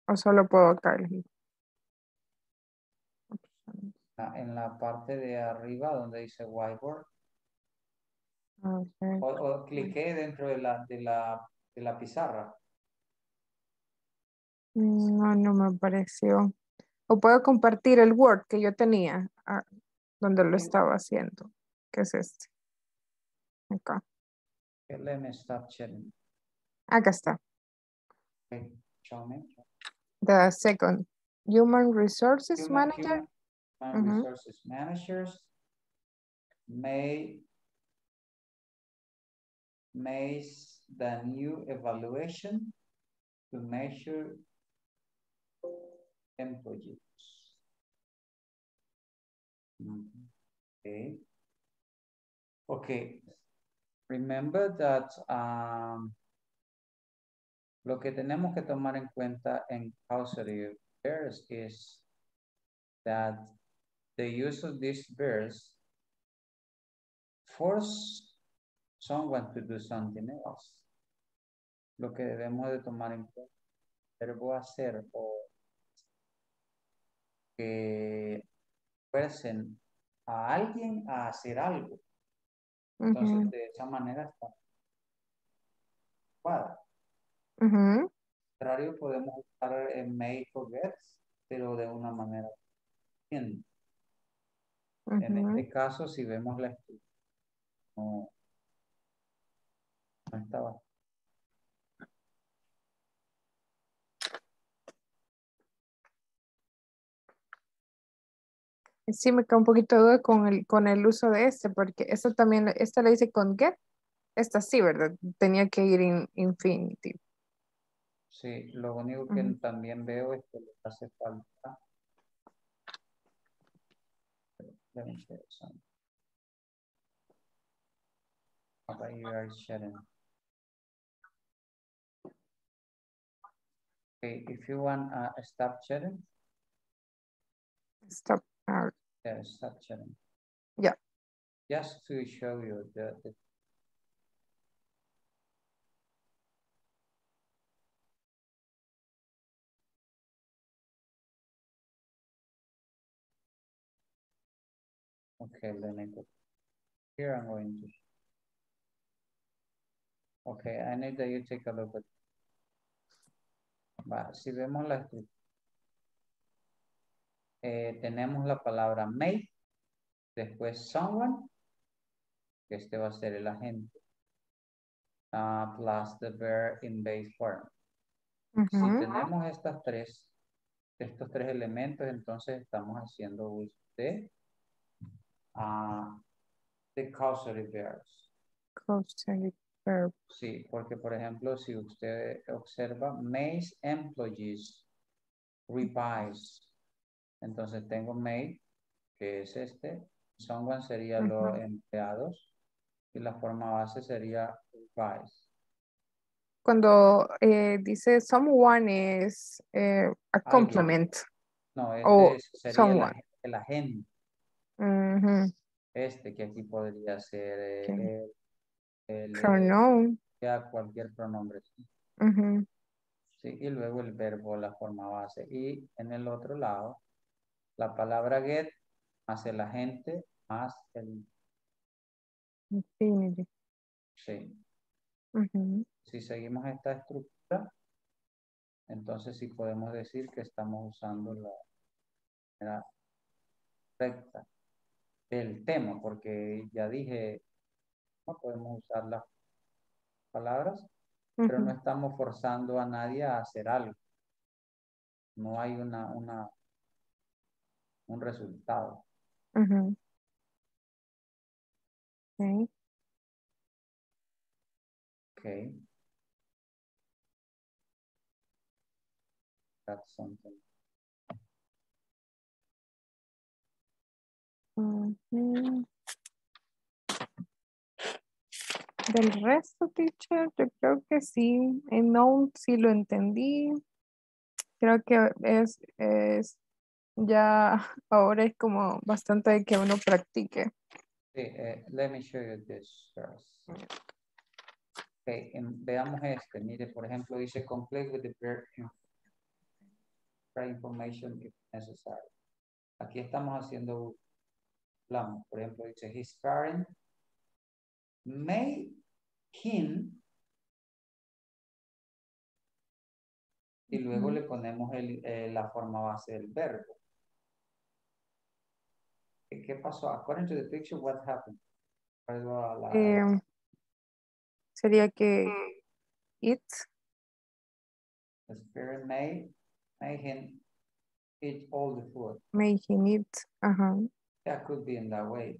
¿O solo puedo acá elegir? ah, en la parte de arriba donde dice whiteboard, A ver. o, o cliqué dentro de la, de la, de la pizarra. No, no me apareció. O puedo compartir el Word que yo tenía, ah, donde lo estaba haciendo, que es este. Acá. Okay, Let me stop sharing. Acá está. Okay, show me. The second. Human Resources Human- Manager. human- human resources managers may makes the new evaluation to measure employees. Okay. Okay. Remember that um, lo que tenemos que tomar en cuenta en causative verbs is that the use of this verbs force someone to do something else. Lo que debemos de tomar en cuenta, verbo hacer o que fuercen a alguien a hacer algo. Entonces, de esa manera está adecuada. ujú, contrario, podemos usar el make o get, pero de una manera bien. En este caso, si vemos la estructura, no, no estaba. Sí, me queda un poquito de duda con el, con el uso de este, porque esto también, esta le dice con get, esta sí, ¿verdad? Tenía que ir en infinitive. Sí, lo único que también veo es que le hace falta. Okay, if you want uh, stop sharing, Stop. Ah, yeah, stop. Yeah. Just to show you the, the Okay, let me go. here. I'm going to. Okay, I need that you take a look at. Va, si vemos la estructura. Eh, tenemos la palabra make, después someone, que este va a ser el agente, ah, plus the verb in base form. Si Ujú. tenemos estas tres, estos tres elementos, entonces estamos haciendo uso de ah, the causative verbs. Causative verb. Sí, porque por ejemplo, si usted observa, May's employees revise. Entonces tengo May, que es este. Someone sería los Ujú. empleados. Y la forma base sería revise. Cuando eh, dice someone es eh, a complement. No, este O sería el, someone. el agente. Ujú. Este que aquí podría ser el, el, Pronoun. ya cualquier pronombre. ¿sí? Ujú. Sí, y luego el verbo, la forma base. Y en el otro lado, la palabra get más el agente más el Infinity. sí. Si seguimos esta estructura, entonces sí podemos decir que estamos usando la manera recta del tema, porque ya dije, no podemos usar las palabras, pero no estamos forzando a nadie a hacer algo. No hay una, una, un resultado. Okay. That's something. Ujú. Del resto, teacher, yo creo que sí. En noun sí lo entendí. Creo que es, es ya ahora es como bastante que uno practique. Sí, eh, let me show you this first. Okay, em, veamos este. Mire, por ejemplo, dice complete with the prayer prayer information if necessary. Aquí estamos haciendo plan. Por ejemplo, dice his parent may him y luego le ponemos el, eh, la forma base del verbo. ¿Qué pasó? According to the picture, what happened? ¿Cuál era la- Eh, sería que it, The spirit may, may him eat all the food. making it, ajá. That could be in that way.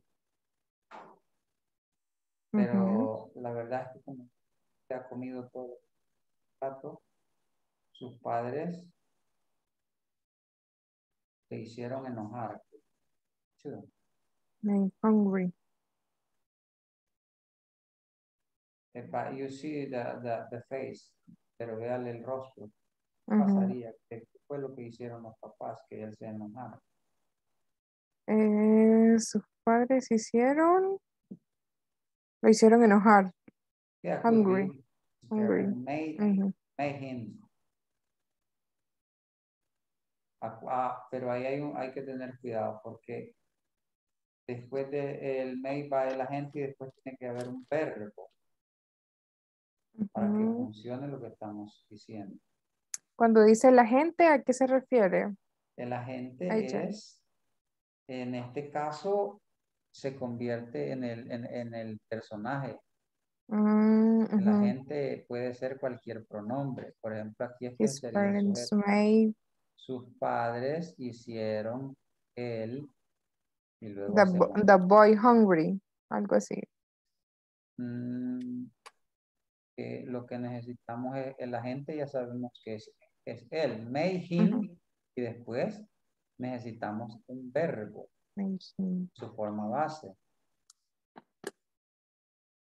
Pero la verdad es que como se ha comido todo el plato, sus padres se hicieron enojar. Sure. Made hungry. But you see the, the, the face, pero véale el rostro. ¿Qué Ujú. pasaría? ¿Qué fue lo que hicieron los papás que él se enojara? Eh, sus padres hicieron, lo hicieron enojar. Yeah, Hungry. Hungry. Made, Ujú. made him. Ah, ah, pero ahí hay, un- hay que tener cuidado porque después de el may va el agente y después tiene que haber un verbo para que funcione lo que estamos diciendo. Cuando dice la gente, ¿a qué se refiere? El agente ya. es, en este caso, se convierte en el, en, en el personaje. Mm, El ujú. agente puede ser cualquier pronombre. Por ejemplo, aquí este His sería el parents made Sus padres hicieron él y luego the, hacemos bo- the boy hungry, algo así. mm, lo que necesitamos es el agente, ya sabemos que es, es él, made him, y después necesitamos un verbo, su forma base.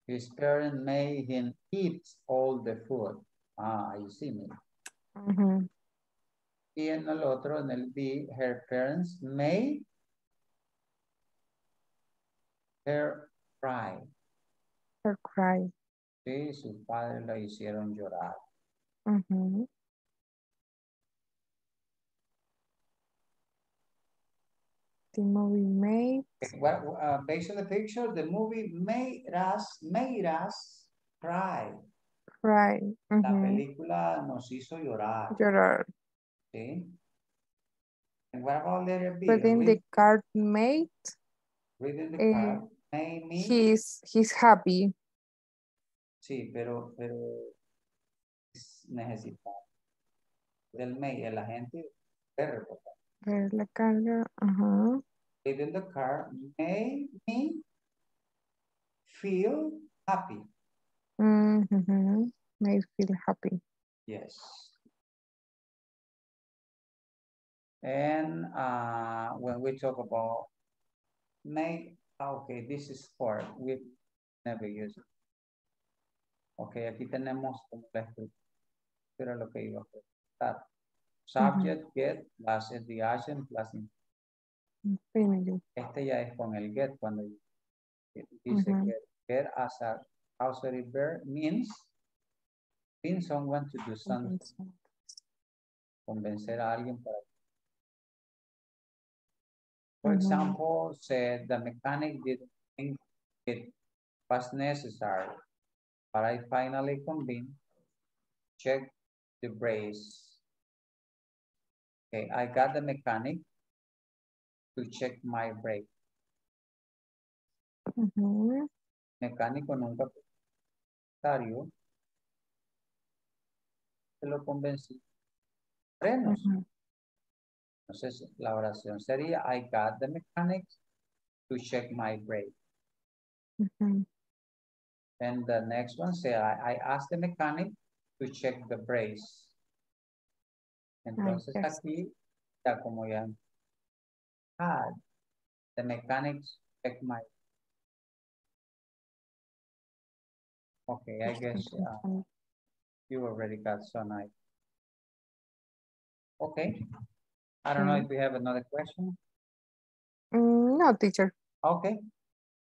His parents made him eat all the food. Ah, ahí sí, mira. Ujú. Y en el otro, en el B, her parents made her cry. Her cry. Sí, sus padres la hicieron llorar. Ujú. The movie made. Okay, What, uh, based on the picture, the movie made us, made us cry. Right. La ujú, película nos hizo llorar. Llorar. ¿sí? And what about letter B? Within the card made. reading the eh, card me. He's, he's happy. Sí, pero, pero es necesitado. Del mail, el agente debe reportar. Ver la carga. Ajá. Reading the card made me feel happy. mhm, Made feel happy. Yes. And uh, when we talk about make, okay, this is for, we never use it. Ok, aquí tenemos como la estructura, lo que iba a preguntar. Subject, get, plus the action, plus in- Infinitive. Este ya es con el get, cuando dice Ujú. get. Get as a auxiliary verb means, means someone to do something. Convencer a alguien para For Ujú. example, said the mechanic didn't think it was necessary, but I finally convened, check the brace. Okay, I got the mechanic to check my brake. Mm-hmm. Ujú, Mecánico nunca necesario. Se lo convencí. Frenos. ujú. Entonces, la oración sería, I got the mechanic to check my brake. Ujú. And the next one say, I, I asked the mechanic to check the brace. Entonces aquí, ya como ya had the mechanic check my. Okay, I guess uh, you already got some idea. Okay. I don't know if we have another question. Mm, No, teacher. Okay.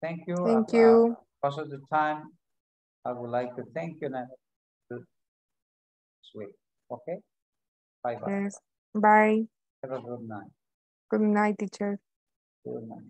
Thank you. Thank Uh, you. Because of the time, I would like to thank you. and Sweet. Okay. Bye bye. Yes. Bye. Have a good night. Good night, teacher. Good night.